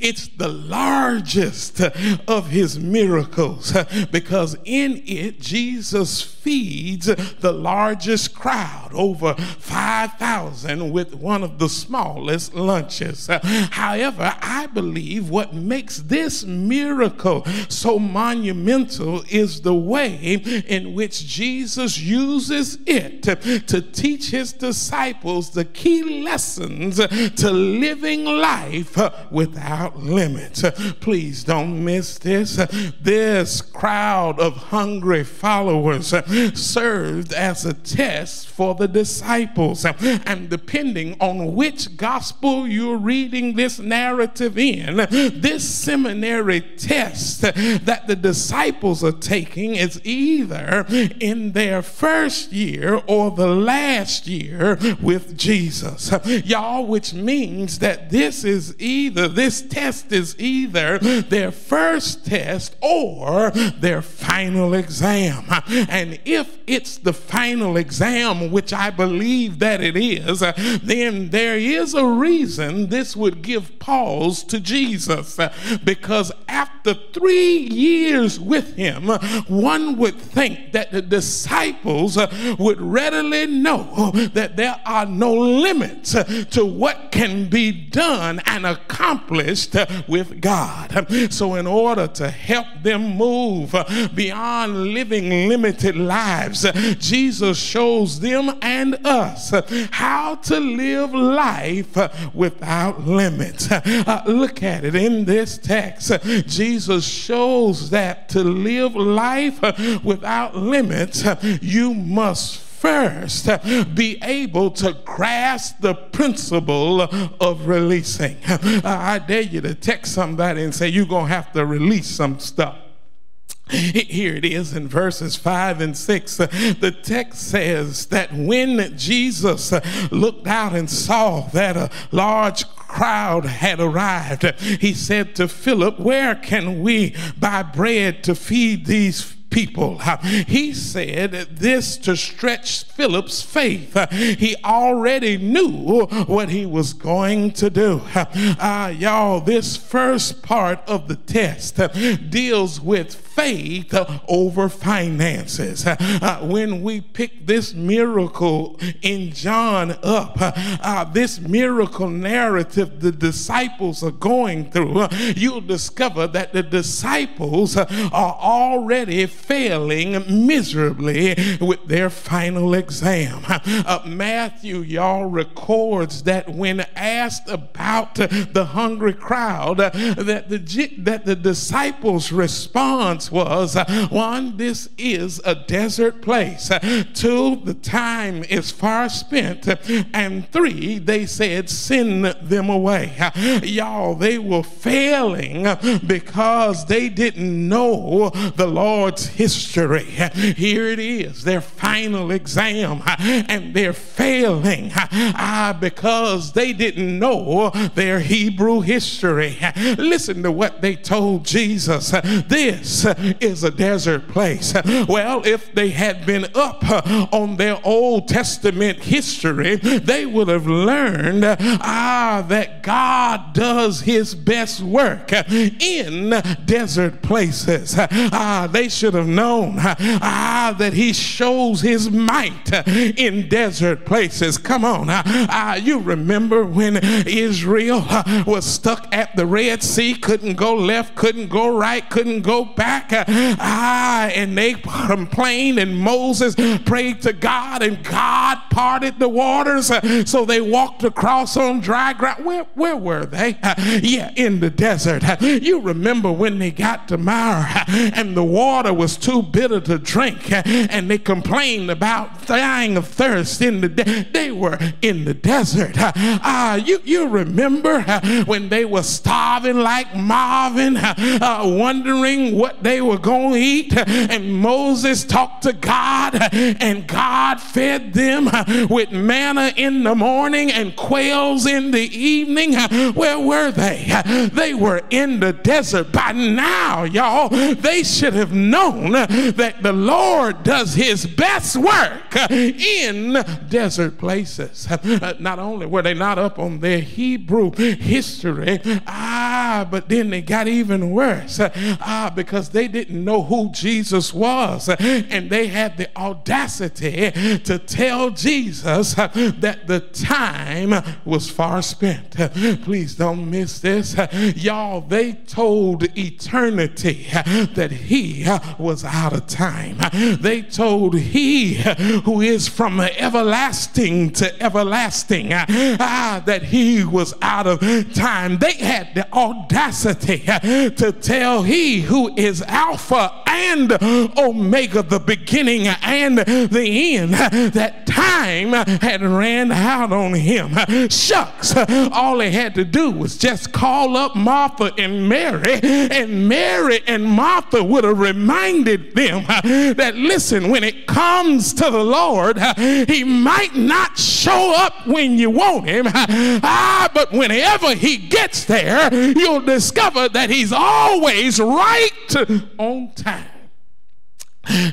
It's the largest of his miracles because in it, Jesus feeds the largest crowd, over 5,000, with one of the smallest lunches. However, I believe what makes this miracle so monumental is the way in which Jesus uses it to teach his disciples the key lessons to living life uh, without limits. Uh, please don't miss this. Uh, this crowd of hungry followers served as a test for the disciples. And depending on which gospel you're reading this narrative in, this seminary test that the disciples are taking is either in their first year or the last year with Jesus. Y'all, which means that this is either, this test is either their first test or their final exam. And if it's the final exam, which I believe that it is, then there is a reason this would give pause to Jesus. Because after three years with him, one would think that the disciples would readily know that there are no limits to what can be done and accomplished with God. So, in order to help them move beyond living limited lives, Jesus shows them and us how to live life without limits. Uh, look at it in this text. Jesus shows that to live life without limits, you must first be able to grasp the principle of releasing. I dare you to text somebody and say, You're going to have to release some stuff. Here it is in verses 5 and 6. The text says that when Jesus looked out and saw that a large crowd had arrived, he said to Philip, Where can we buy bread to feed these people. He said this to stretch Philip's faith. He already knew what he was going to do. Uh, y'all, this first part of the test deals with faith over finances. Uh, when we pick this miracle in John up, uh, this miracle narrative the disciples are going through, you'll discover that the disciples are already failing miserably with their final exam. Uh, Matthew, y'all, records that when asked about the hungry crowd, uh, that the that the disciples' response was one, this is a desert place. Two, the time is far spent. And three, they said, send them away. Y'all, they were failing because they didn't know the Lord's history. Here it is, their final exam, and they're failing uh, because they didn't know their Hebrew history. Listen to what they told Jesus. This is a desert place. Well, if they had been up on their Old Testament history, they would have learned ah, that God does his best work in desert places. Ah, they should have known [laughs] ah, that he shows his might in desert places. Come on. Ah, ah you remember when Israel ah, was stuck at the Red Sea, couldn't go left, couldn't go right, couldn't go back. Ah, ah and they complained, and Moses prayed to God, and God parted the waters. So they walked across on dry ground. Where, where were they? Yeah, in the desert. You remember when they got to Marah and the water was too bitter to drink, and they complained about dying of thirst in the de- they were in the desert. Uh, you you remember when they were starving like Marvin, uh, wondering what they were going to eat, and Moses talked to God, and God fed them with manna in the morning and quails in the evening. Where were they? They were in the desert. By now, y'all, they should have known that the Lord does his best work in desert places. Not only were they not up on their Hebrew history, ah, but then they got even worse ah, because they didn't know who Jesus was. And they had the audacity to tell Jesus that the time was far spent. Please don't miss this. Y'all, they told eternity that he was out of time. They told he who is from everlasting to everlasting ah, that he was out of time. They had the audacity to tell he who is Alpha and Omega, the beginning and the end, that time had ran out on him. Shucks, all he had to do was just call up Martha and Mary, and Mary and Martha would have reminded them that listen, when it comes to the Lord, he might not show up when you want him, ah, but whenever he gets there, you'll discover that he's always right on time.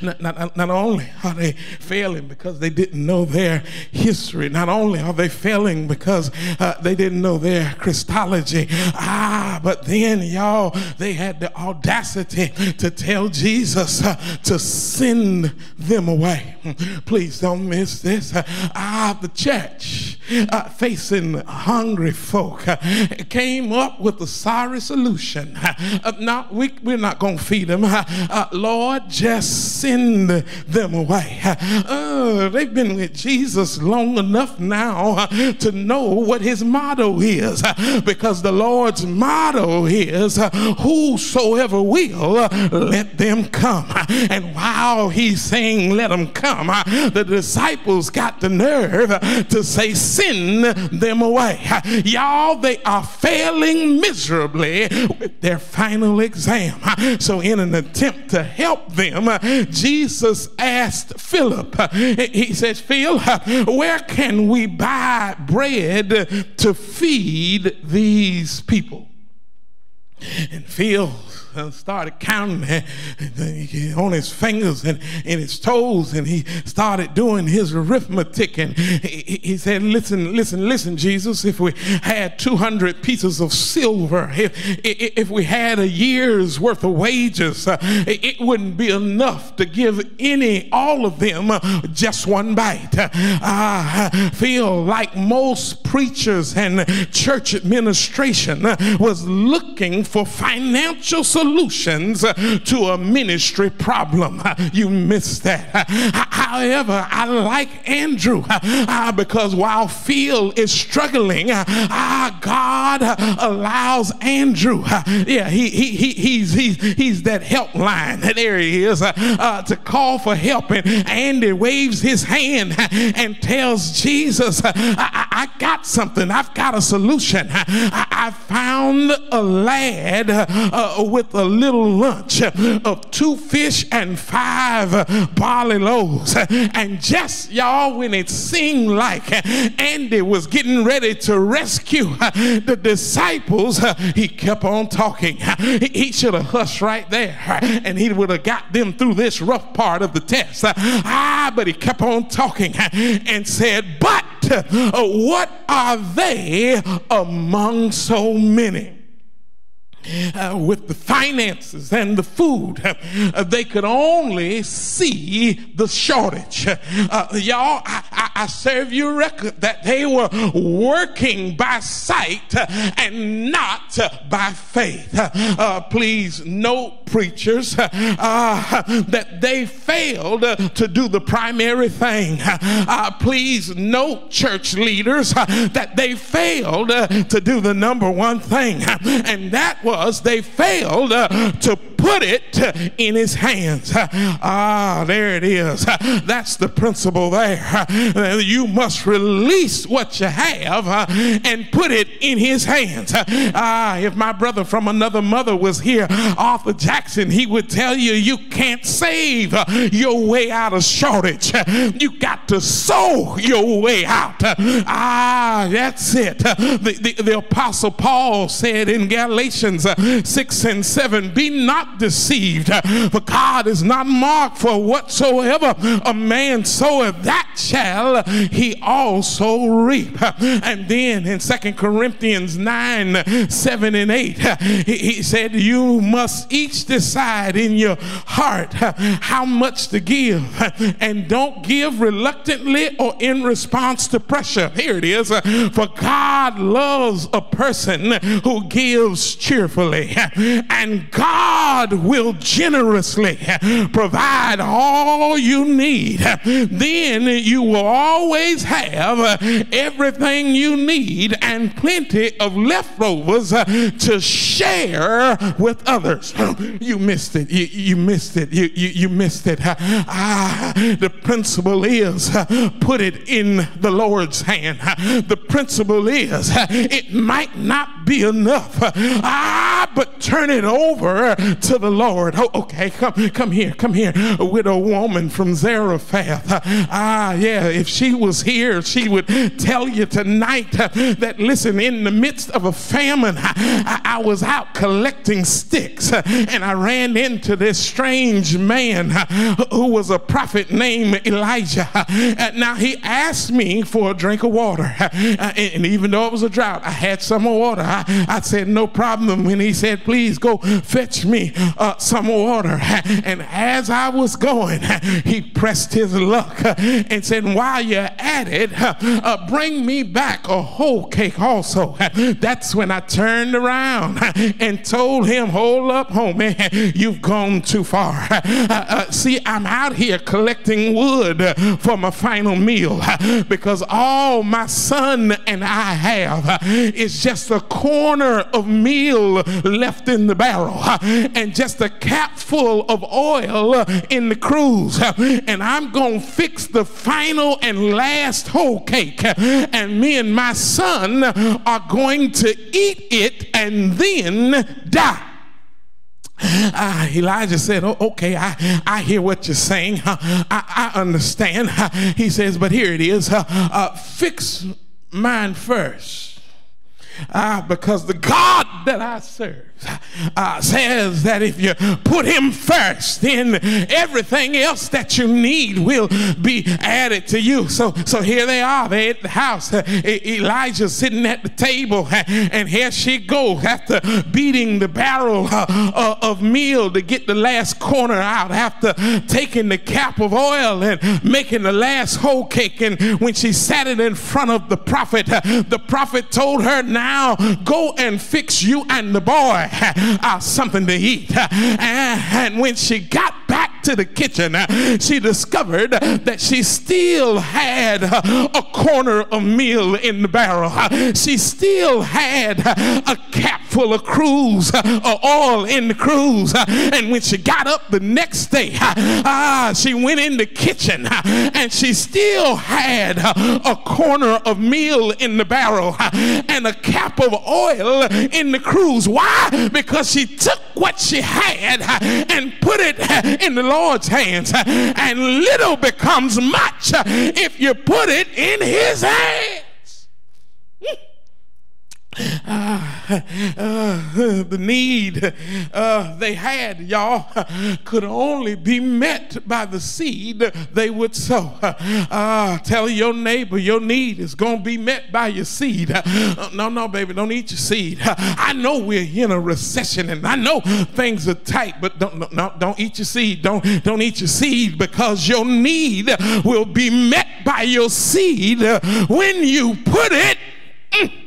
Not, not, not, only are they failing because they didn't know their history, not only are they failing because uh, they didn't know their Christology, ah, but then y'all, they had the audacity to tell Jesus uh, to send them away. Please don't miss this. Uh, ah, the church uh, facing hungry folk uh, came up with a sorry solution. Uh, not, we, we're not going to feed them. Lord, just send them away. Uh, they've been with Jesus long enough now uh, to know what his motto is uh, because the Lord's motto is whosoever will let them come. And while he's saying let them come, the disciples got the nerve to say send them away. Y'all, they are failing miserably with their final exam. So in an attempt to help them, Jesus asked Philip, he says, Phil, where can we buy bread to feed these people? And Phil started counting [laughs] on his fingers and, and his toes, and he started doing his arithmetic. And he, he said, Listen, listen, listen, Jesus, if we had 200 pieces of silver, if, if we had a year's worth of wages, uh, it wouldn't be enough to give any, all of them, uh, just one bite. I feel like most preachers and church administration uh, was looking for financial solutions solutions to a ministry problem. You missed that. However, I like Andrew uh, because while Phil is struggling, uh, God allows Andrew, yeah, he, he, he, he's, he's, he's that helpline. There he is uh, to call for help. And Andy waves his hand and tells Jesus, I, I got something. I've got a solution. I, I found a lad uh, with a little lunch of two fish and five barley loaves. And just y'all, when it seemed like Andy was getting ready to rescue the disciples, he kept on talking. He should have hushed right there and he would have got them through this rough part of the test. Ah, but he kept on talking and said, But [laughs] Uh, what are they among so many? Uh, with the finances and the food, uh, they could only see the shortage. Uh, y'all, I, I, I, serve you record that they were working by sight and not by faith. Uh, please note, preachers, uh, that they failed to do the primary thing. Uh, please note, church leaders, that they failed to do the number one thing, and that was was they failed uh, to put it in his hands. Ah, there it is. That's the principle there. You must release what you have and put it in his hands. Ah, if my brother from another mother was here, Arthur Jackson, he would tell you you can't save your way out of shortage. You got to sow your way out. Ah, that's it. The, the, the apostle Paul said in Galatians uh, 6 and 7, be not deceived, for God is not marked for whatsoever a man soweth, that shall he also reap. And then in Second Corinthians 9, 7 and 8, he said, You must each decide in your heart how much to give, and don't give reluctantly or in response to pressure. Here it is. For God loves a person who gives cheerfully, and God God will generously provide all you need. Then you will always have everything you need and plenty of leftovers to share with others. You missed it. You, you missed it. You, you, you missed it. Ah, the principle is put it in the Lord's hand. The principle is it might not be enough. Ah, but turn it over to the Lord. Oh, okay, come, come here, come here. A widow woman from Zarephath. Ah, yeah, if she was here, she would tell you tonight that, listen, in the midst of a famine, I, I was out collecting sticks and I ran into this strange man who was a prophet named Elijah. Now, he asked me for a drink of water. And even though it was a drought, I had some water. I, I said, no problem. When he said, please go fetch me uh, some water. [laughs] And as I was going, [laughs] he pressed his luck [laughs] and said, while you're at it, uh, bring me back a whole cake also. That's when I turned around and told him, hold up, homie, you've gone too far. Uh, uh, see, I'm out here collecting wood for my final meal because all my son and I have is just a corner of meal left in the barrel and just a cap full of oil in the cruse. And I'm going to fix the final and last whole cake. And me and my son are going to eat it and then die. Uh, Elijah said, oh, Okay, I, I hear what you're saying. Uh, I, I understand. Uh, he says, But here it is uh, fix mine first. Uh, because the God that I serve uh, says that if you put him first, then everything else that you need will be added to you. So, so here they are. They at the house. Uh, Elijah sitting at the table, and here she goes after beating the barrel uh, uh, of meal to get the last corner out. After taking the cap of oil and making the last whole cake, and when she sat it in front of the prophet, uh, the prophet told her, "Now go and fix you and the boy." uh, something to eat. And when she got back to the kitchen, she discovered that she still had a corner of meal in the barrel. She still had a cap full of cruse, of oil in the cruse. And when she got up the next day, uh, ah, she went in the kitchen uh, and she still had uh, a corner of meal in the barrel uh, and a cap of oil in the cruse. Why? because she took what she had and put it in the Lord's hands. And little becomes much if you put it in his hands. Uh, uh, the need uh, they had, y'all, could only be met by the seed they would sow. Uh, tell your neighbor your need is going to be met by your seed. Uh, no, no, baby, don't eat your seed. I know we're in a recession and I know things are tight, but don't, no, don't eat your seed. Don't, don't eat your seed because your need will be met by your seed when you put it. Mm,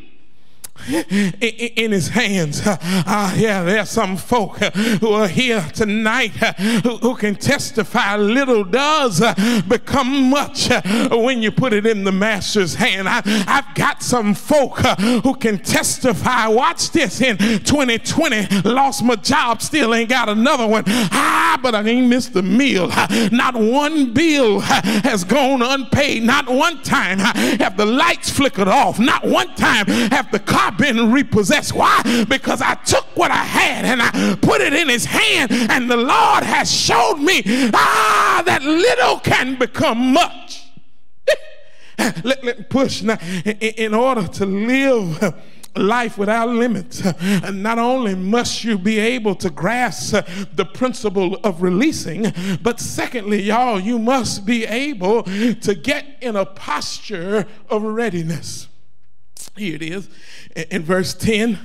in his hands. Uh, yeah, there's some folk uh, who are here tonight uh, who, who can testify little does uh, become much when you put it in the master's hand. I, have got some folk who can testify. Watch this in 2020, lost my job, still ain't got another one. Ah, but I ain't missed a meal. Not one bill has gone unpaid. Not one time have the lights flickered off. Not one time have the car been repossessed. Why? Because I took what I had and I put it in his hand, and the Lord has showed me ah that little can become much. [laughs] let, me push now in order to live life without limits. Not only must you be able to grasp the principle of releasing, but secondly, y'all, you must be able to get in a posture of readiness. Here it is. In verse 10,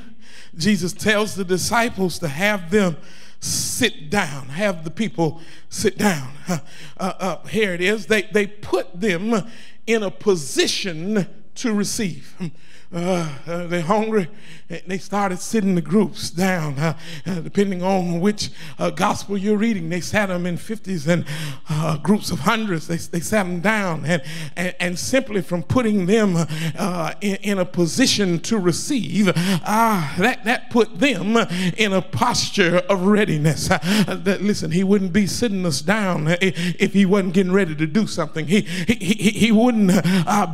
Jesus tells the disciples to have them sit down, have the people sit down. [laughs] Uh, uh, here it is. They, they put them in a position to receive. Uh, uh, they're hungry. They started sitting the groups down, uh, uh depending on which uh, gospel you're reading. They sat them in 50s and uh, groups of hundreds. They, they sat them down, and, and, and simply from putting them in, in, a position to receive, that, that put them in a posture of readiness. that, listen, he wouldn't be sitting us down if he wasn't getting ready to do something. He, he, he, he wouldn't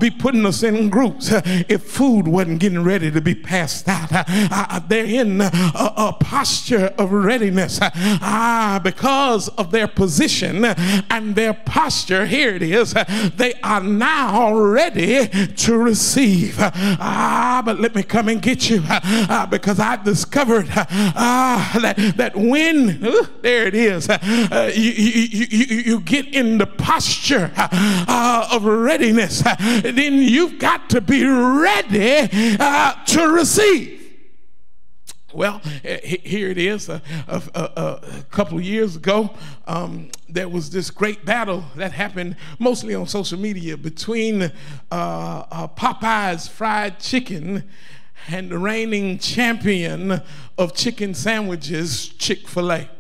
be putting us in groups if food wasn't getting ready to be passed out. Uh, uh, they're in a, a, posture of readiness uh, because of their position and their posture. Here it is. They are now ready to receive. Ah, but let me come and get you uh, because I've discovered uh, that, that when, uh, there it is, you, you, you, you, get in the posture of readiness, then you've got to be ready to receive. Well, here it is. A, a, a, a couple of years ago, um, there was this great battle that happened mostly on social media between uh, uh, Popeye's fried chicken and the reigning champion of chicken sandwiches, Chick fil A.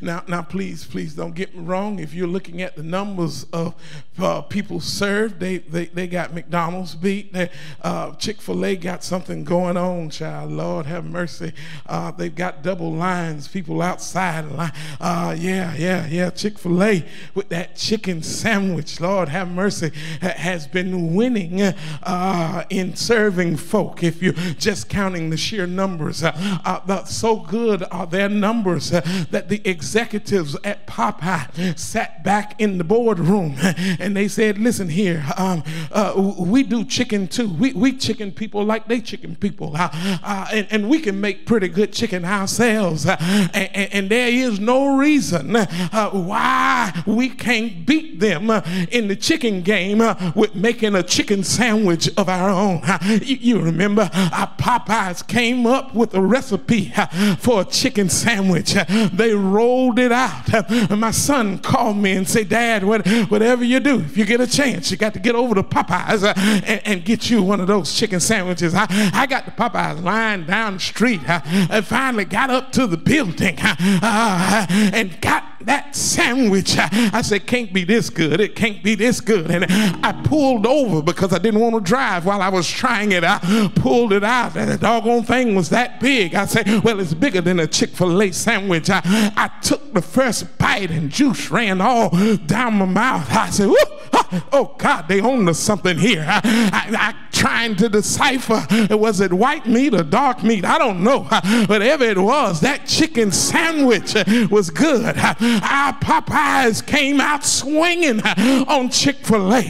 Now, now, please, please don't get me wrong. If you're looking at the numbers of uh, people served, they, they, they got McDonald's beat. Uh, Chick fil A got something going on, child. Lord have mercy. Uh, they've got double lines, people outside. Line. Uh, yeah, yeah, yeah. Chick fil A with that chicken sandwich, Lord have mercy, has been winning uh, in serving folk. If you're just counting the sheer numbers, uh, so good are their numbers that the executives at Popeye sat back in the boardroom and they said, Listen here, um, uh, we do chicken too. We, we chicken people like they chicken people. Uh, uh, and, and, we can make pretty good chicken ourselves. Uh, and, and, there is no reason uh, why we can't beat them uh, in the chicken game with making a chicken sandwich of our own. You, you, remember, Popeyes came up with a recipe for a chicken sandwich. They rolled it out. [laughs] My son called me and said, Dad, what, whatever you do, if you get a chance, you got to get over to Popeyes uh, and, and, get you one of those chicken sandwiches. I, I got the Popeyes lying down the street. Uh, I finally got up to the building [laughs] uh, and got that sandwich. Uh, I said, can't be this good. It can't be this good. And I pulled over because I didn't want to drive while I was trying it. I pulled it out, and the doggone thing was that big. I said, well, it's bigger than a Chick fil A sandwich. I, I took the first bite, and juice ran all down my mouth. I said, oh, God, they own us something here. I, I, I trying to decipher was it white meat or dark meat? I don't know. Whatever it was, that chicken sandwich was good. Our Popeyes came out swinging on Chick fil A.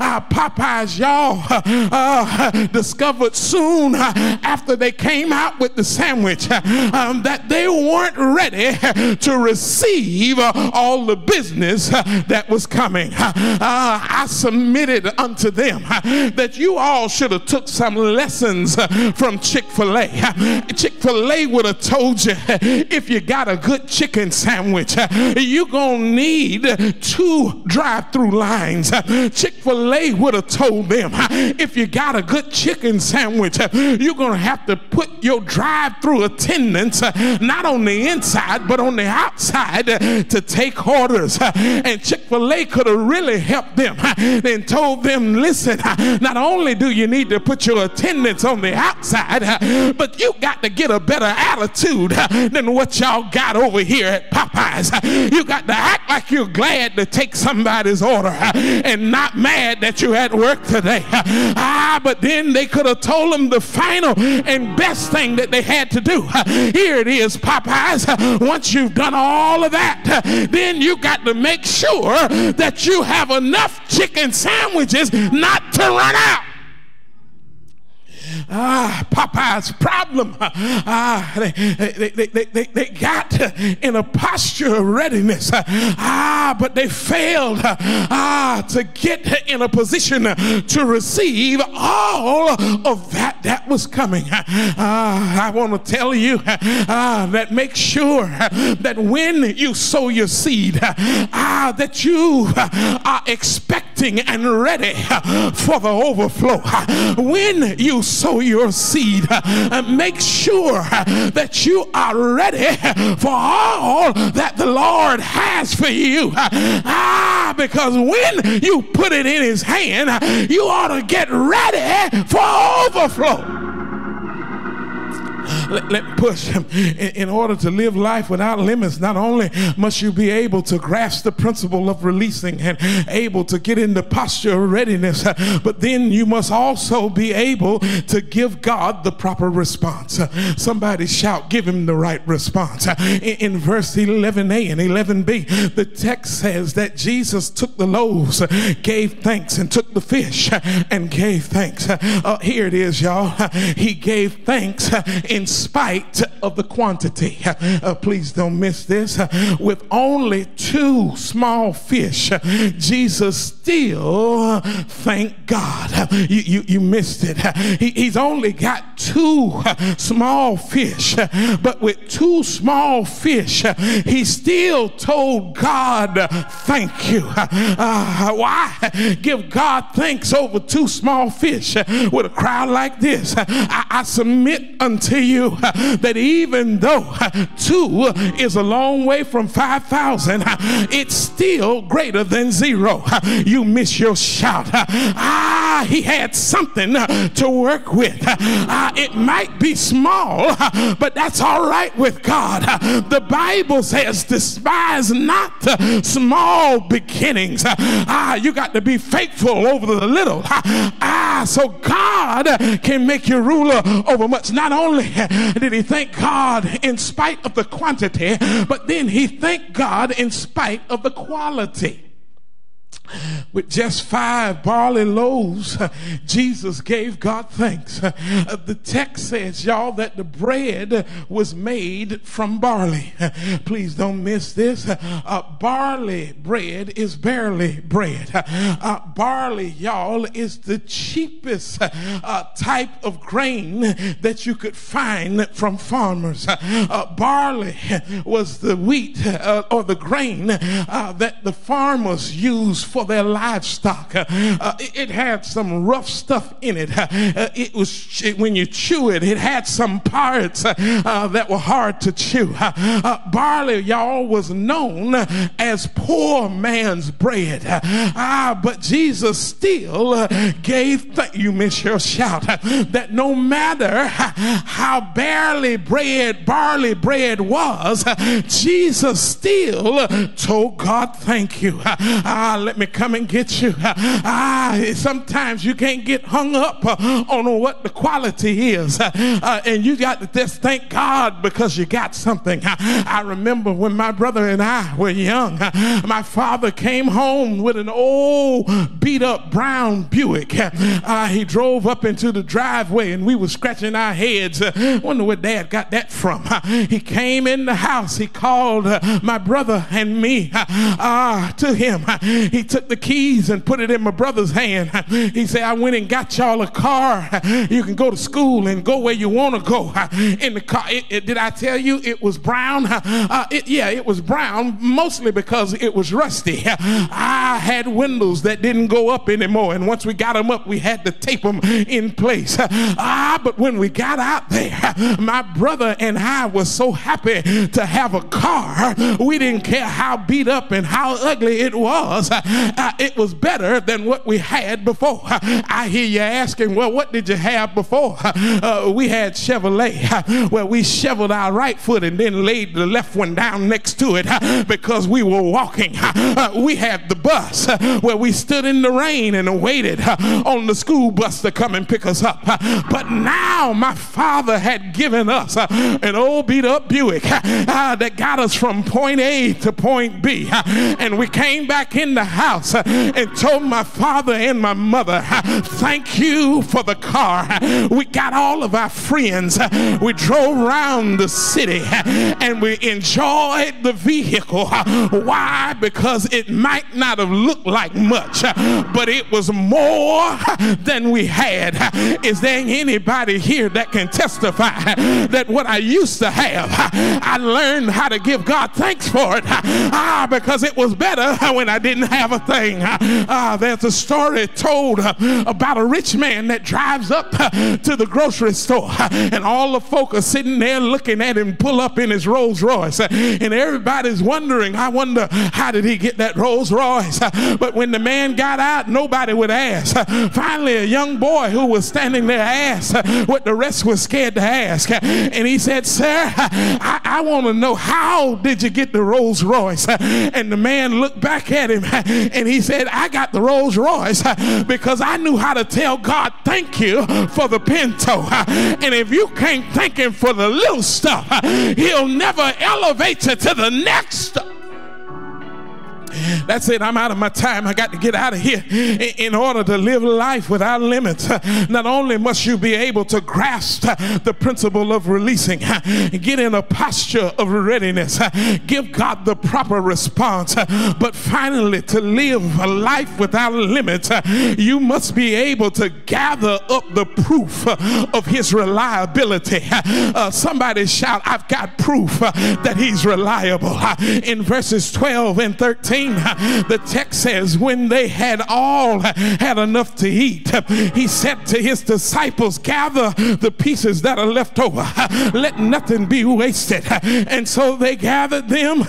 Our Popeyes, y'all, uh, discovered soon after they came out with the sandwich um, that they weren't ready to receive all the business that was coming. Uh, I submitted unto them that you all should have took some lessons from Chick-fil-A. Chick-fil-A would have told you if you got a good chicken sandwich, you're going to need two drive-through lines. Chick-fil-A would have told them if you got a good chicken sandwich, you're going to have to put your drive-through attendants not on the inside but on the outside to take orders. And Chick-fil-A could have really helped them and told them, listen, not only do you need to put your attendance on the outside, but you got to get a better attitude than what y'all got over here at Popeyes. You got to act like you're glad to take somebody's order and not mad that you're at work today. Ah, but then they could have told them the final and best thing that they had to do. Here it is, Popeyes. Once you've done all of that, then you got to make sure that you have enough chicken sandwiches not to run out ah, Popeye's problem. Ah, they, they, they, they, they got in a posture of readiness. Ah, but they failed ah, to get in a position to receive all of that that was coming. Ah, I want to tell you ah, that make sure that when you sow your seed, ah, that you are expecting and ready for the overflow. When you sow your seed, make sure that you are ready for all that the Lord has for you. Ah, because when you put it in His hand, you ought to get ready for overflow. Let, let push. In, in order to live life without limits, not only must you be able to grasp the principle of releasing and able to get into posture of readiness, but then you must also be able to give God the proper response. Somebody shout, give him the right response. In, in verse 11a and 11b, the text says that Jesus took the loaves, gave thanks, and took the fish and gave thanks. Uh, here it is, y'all. He gave thanks in spite of the quantity. Uh, please don't miss this. Uh, with only two small fish, uh, Jesus still uh, thank God. You, you, you missed it. He, he's only got two small fish, but with two small fish, he still told God, Thank you. Uh, why give God thanks over two small fish with a crowd like this? I, I submit unto you that even though two is a long way from 5,000, it's still greater than zero. You miss your shout. Ah, he had something to work with. Ah, it might be small, but that's all right with God. The Bible says, despise not small beginnings. Ah, you got to be faithful over the little. Ah, so God can make you ruler over much. Not only [laughs] did he thank God in spite of the quantity, but then he thanked God in spite of the quality with just five barley loaves, Jesus gave God thanks. The text says, y'all, that the bread was made from barley. Please don't miss this. Uh, barley bread is barely bread. Uh, barley, y'all, is the cheapest uh, type of grain that you could find from farmers. Barley was the wheat uh, or the grain uh, that the farmers used for their livestock. Uh, uh, it, had some rough stuff in it. Uh, uh it was when you chew it, it had some parts uh, uh, that were hard to chew. Barley, y'all, was known as poor man's bread. ah, but Jesus still gave. Th- you miss your shout. that no matter how barely bread, barley bread was, Jesus still told God, "Thank you." Ah, let me come and get you. Ah, sometimes you can't get hung up uh, on what the quality is. Uh, and you got to just thank God because you got something. I remember when my brother and I were young, my father came home with an old beat up brown Buick. Uh, he drove up into the driveway and we were scratching our heads. Uh, wonder where dad got that from. Uh, he came in the house. He called uh, my brother and me uh, to him. He took the keys and put it in my brother's hand. He said, I went and got y'all a car. You can go to school and go where you want to go. In the car, it, it, did I tell you it was brown? Uh, it, yeah, it was brown mostly because it was rusty. I had windows that didn't go up anymore, and once we got them up, we had to tape them in place. Ah, but when we got out there, my brother and I were so happy to have a car. We didn't care how beat up and how ugly it was. Uh, it was better than what we had before. I hear you asking, well, what did you have before? Uh, we had Chevrolet uh, where we shoveled our right foot and then laid the left one down next to it uh, because we were walking. Uh, we had the bus uh, where we stood in the rain and waited on the school bus to come and pick us up. But now my father had given us an old beat up Buick that got us from point A to point B. And we came back in the house and told my father and my mother, Thank you for the car. We got all of our friends. We drove around the city and we enjoyed the vehicle. Why? Because it might not have looked like much, but it was more than we had. Is there anybody here that can testify that what I used to have, I learned how to give God thanks for it? Ah, because it was better when I didn't have thing. Uh, there's a story told uh, about a rich man that drives up uh, to the grocery store, uh, and all the folk are sitting there looking at him pull up in his Rolls Royce, uh, and everybody's wondering, I wonder how did he get that Rolls Royce? Uh, but when the man got out, nobody would ask. Finally, a young boy who was standing there asked, what the rest was scared to ask. And he said, Sir, I, I want to know how did you get the Rolls Royce? And the man looked back at him and he said, I got the Rolls Royce [laughs] because I knew how to tell God thank you for the Pinto. [laughs] And if you can't thank him for the little stuff, [laughs] he'll never elevate you to the next that's it. I'm out of my time. I got to get out of here. In order to live life without limits, not only must you be able to grasp the principle of releasing, get in a posture of readiness, give God the proper response, but finally, to live a life without limits, you must be able to gather up the proof of His reliability. Uh, somebody shout, I've got proof that He's reliable. In verses 12 and 13, the text says, when they had all had enough to eat, he said to his disciples, Gather the pieces that are left over, let nothing be wasted. And so they gathered them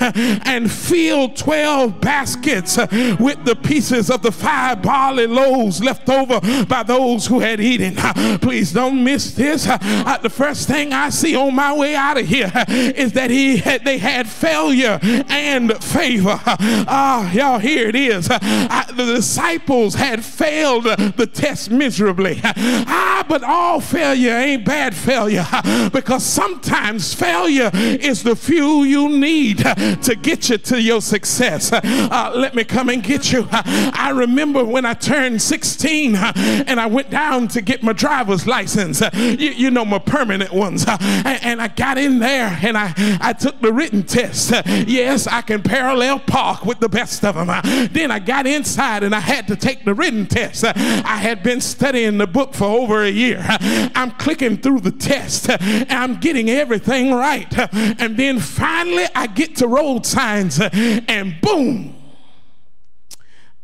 and filled 12 baskets with the pieces of the five barley loaves left over by those who had eaten. Please don't miss this. The first thing I see on my way out of here is that he had, they had failure and favor. Uh, Ah, y'all, here it is. [laughs] Ah, the disciples had failed the test miserably. [laughs] Ah, but all failure ain't bad failure [laughs] because sometimes failure is the fuel you need to get you to your success. Uh, let me come and get you. I remember when I turned 16 and I went down to get my driver's license, you, you know, my permanent ones. And I got in there and I, I took the written test. Yes, I can parallel park with the best of them. Then I got inside and I had to take the written test. I had been studying the book for over a year. I'm clicking through the test and I'm getting everything right. And then finally I get to road signs and boom,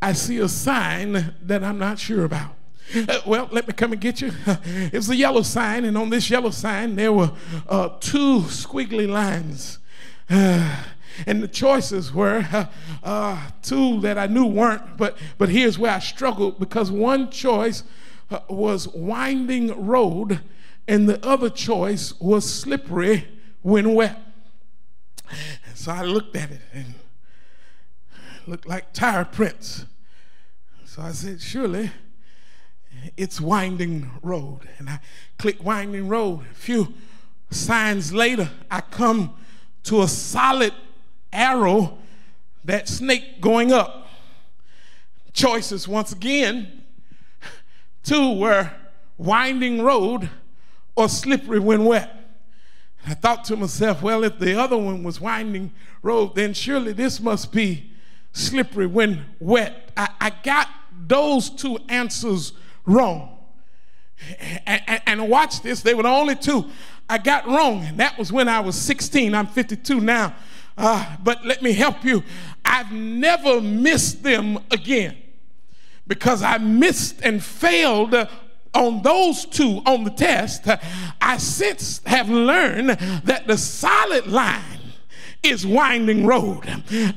I see a sign that I'm not sure about. Uh, well, let me come and get you. It was a yellow sign, and on this yellow sign, there were uh, two squiggly lines. Uh, [sighs] and the choices were uh, [laughs] uh, two that I knew weren't, but, but here's where I struggled because one choice uh, was winding road, and the other choice was slippery when wet. And so I looked at it and looked like tire prints. So I said, surely it's winding road. And I click winding road. A few signs later, I come to a solid arrow, that snake going up. Choices once again. Two were winding road or slippery when wet. I thought to myself, well, if the other one was winding road, then surely this must be slippery when wet. I, I got those two answers wrong. And, and, and, watch this, they were the only two I got wrong. And that was when I was 16. I'm 52 now. Uh, but let me help you. I've never missed them again because I missed and failed on those two on the test. I since have learned that the solid line is winding road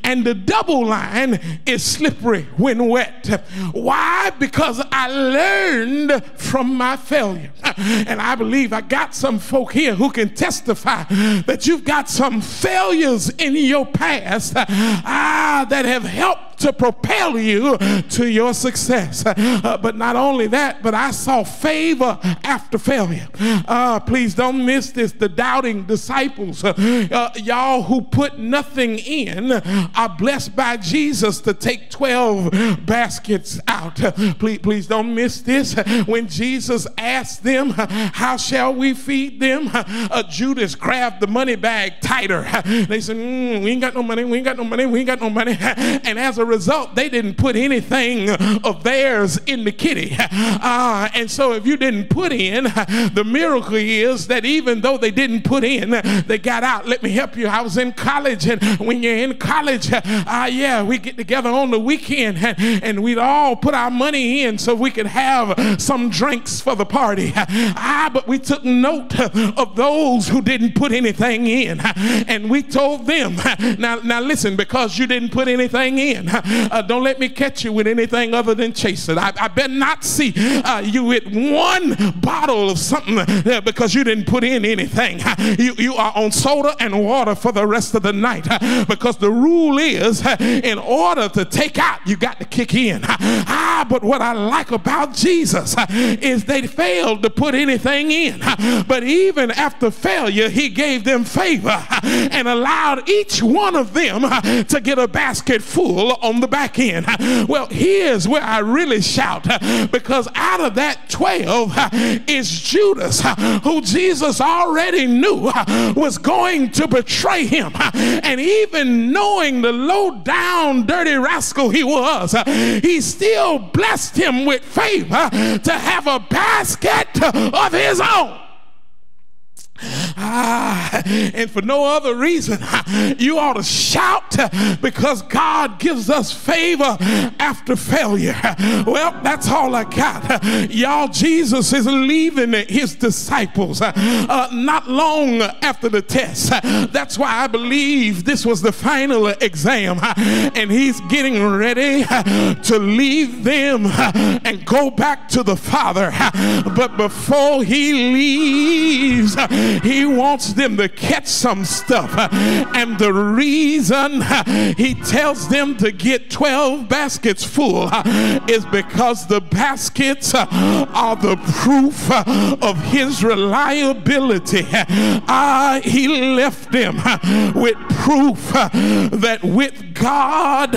and the double line is slippery when wet. Why? Because I learned from my failure. And I believe I got some folk here who can testify that you've got some failures in your past ah, that have helped to propel you to your success. Uh, but not only that, but I saw favor after failure. Uh, please don't miss this. The doubting disciples, uh, uh y'all who put nothing in, are blessed by Jesus to take 12 baskets out. Please, please don't miss this. When Jesus asked them, How shall we feed them? Uh, Judas grabbed the money bag tighter. They said, mm, We ain't got no money, we ain't got no money, we ain't got no money. [laughs] And as a result, they didn't put anything of theirs in the kitty. Uh, and so, if you didn't put in, [laughs] the miracle is that even though they didn't put in, they got out. Let me help you. I was in college, and when you're in college, uh, [laughs] yeah, we get together on the weekend and, [laughs] and we'd all put our money in so we could have some drinks for the party. Ah, but we took note of those who didn't put anything in, and we told them, now, now listen, because you didn't put anything in, [laughs] Uh, don't let me catch you with anything other than chasing. I, I better not see uh, you with one bottle of something uh, because you didn't put in anything. [laughs] You, you are on soda and water for the rest of the night [laughs] because the rule is in order to take out, you got to kick in. Ah, but what I like about Jesus is they failed to put anything in. But even after failure, he gave them favor and allowed each one of them to get a basket full on the back end. Well, here's where I really shout because out of that 12 is Judas, who Jesus already knew was going to betray him. And even knowing the low down, dirty rascal he was, he still blessed him with favor to have a basket of his own. Ah, and for no other reason, [laughs] you ought to shout because God gives us favor after failure. Well, that's all I got. Y'all, Jesus is leaving his disciples uh, not long after the test. That's why I believe this was the final exam, and he's getting ready to leave them and go back to the Father. But before he leaves, he wants them to catch some stuff. And the reason he tells them to get 12 baskets full is because the baskets are the proof of his reliability. Ah, he left them with proof that with God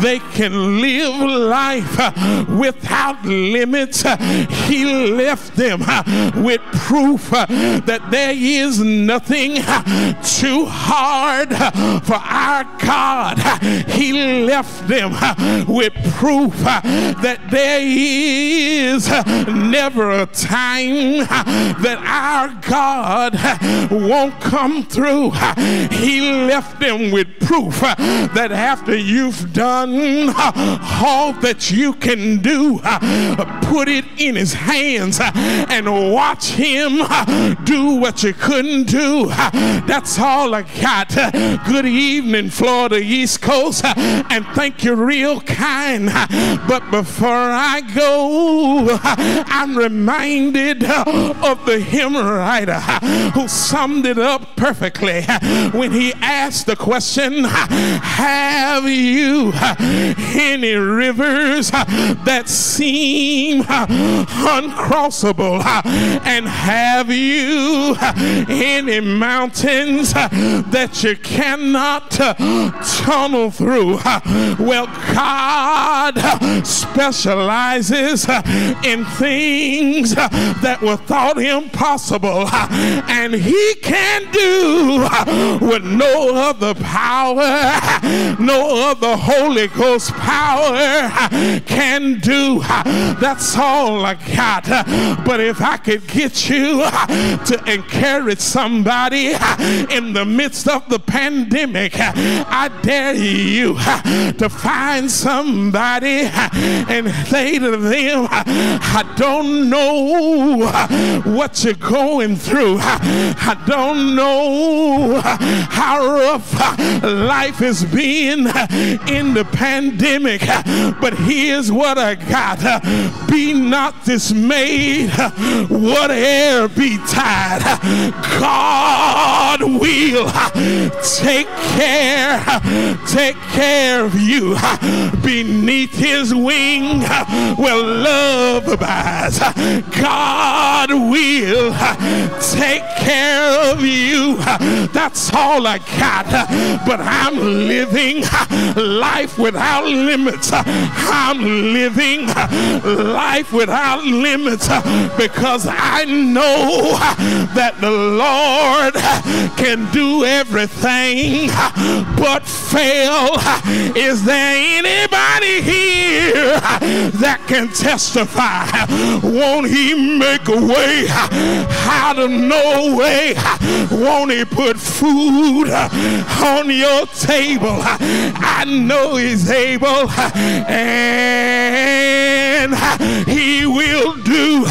they can live life without limits. He left them with proof that they there is nothing too hard for our God. He left them with proof that there is never a time that our God won't come through. He left them with proof that after you've done all that you can do, put it in his hands and watch him do what what you couldn't do. That's all I got. Good evening, Florida East Coast, and thank you real kind. But before I go, I'm reminded of the hymn writer who summed it up perfectly when he asked the question Have you any rivers that seem uncrossable? And have you [laughs] any mountains uh, that you cannot uh, tunnel through. Uh, well, God specializes in things that were thought impossible, and He can do with no other power, [laughs] no other Holy Ghost power can do. That's all I got. But if I could get you to encourage somebody in the midst of the pandemic. I dare you to find somebody and say to them, I don't know what you're going through. I don't know how rough life has been in the pandemic, but here's what I got. Be not dismayed, whatever be tied. God will take care, take care of you beneath his wing where love abides. God will take care of you. That's all I got. But I'm living life without limits. I'm living life without limits because I know that the Lord can do everything but fail. Is there anybody here that can testify? Won't He make a way out of no way? Won't He put food on your table? I know He's able. And he will do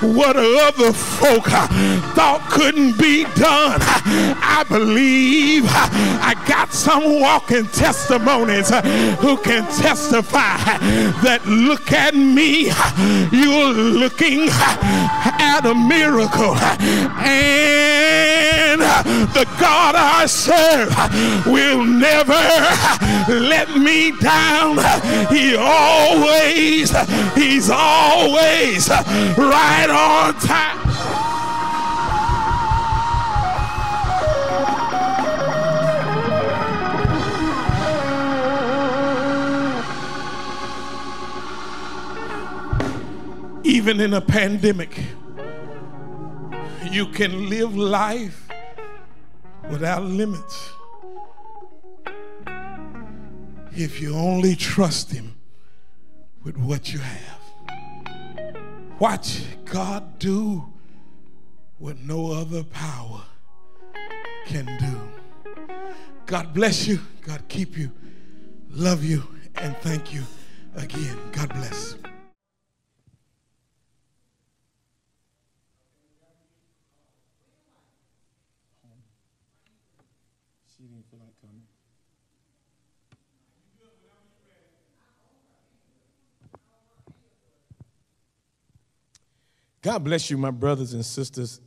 what other folk thought couldn't be done. [laughs] I believe I got some walking testimonies uh, who can testify that look at me, you're looking at a miracle. And the God I serve will never let me down. He always, he's always right on time. Even in a pandemic, you can live life without limits if you only trust Him with what you have. Watch God do what no other power can do. God bless you. God keep you. Love you. And thank you again. God bless. God bless you, my brothers and sisters.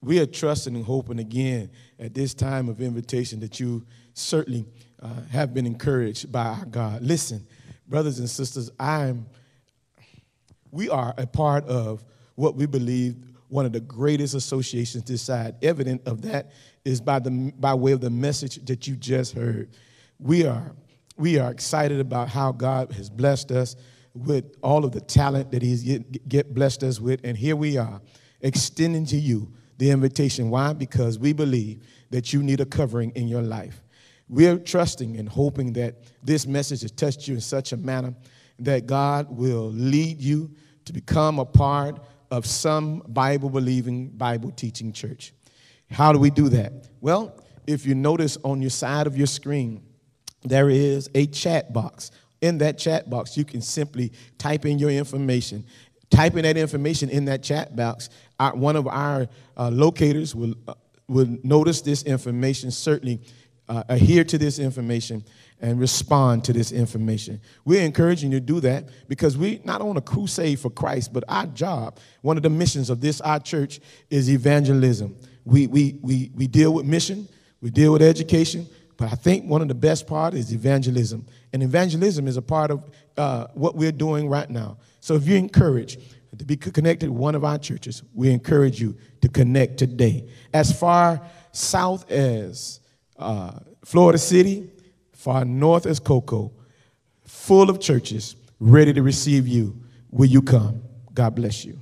We are trusting and hoping again at this time of invitation that you certainly uh, have been encouraged by our God. Listen, brothers and sisters, I'm we are a part of what we believe one of the greatest associations this side. Evident of that is by the by way of the message that you just heard. We are we are excited about how God has blessed us with all of the talent that He's get, blessed us with. And here we are, extending to you the invitation. Why? Because we believe that you need a covering in your life. We're trusting and hoping that this message has touched you in such a manner that God will lead you to become a part of some Bible believing, Bible teaching church. How do we do that? Well, if you notice on your side of your screen, there is a chat box in that chat box, you can simply type in your information. Type in that information in that chat box. Our, one of our uh, locators will, uh, will notice this information, certainly uh, adhere to this information, and respond to this information. We're encouraging you to do that because we're not on a crusade for Christ, but our job, one of the missions of this, our church, is evangelism. We, we, we, we deal with mission, we deal with education, but I think one of the best part is evangelism. And evangelism is a part of uh, what we're doing right now. So if you're encouraged to be connected with one of our churches, we encourage you to connect today. As far south as uh, Florida City, far north as Cocoa, full of churches ready to receive you. Will you come? God bless you.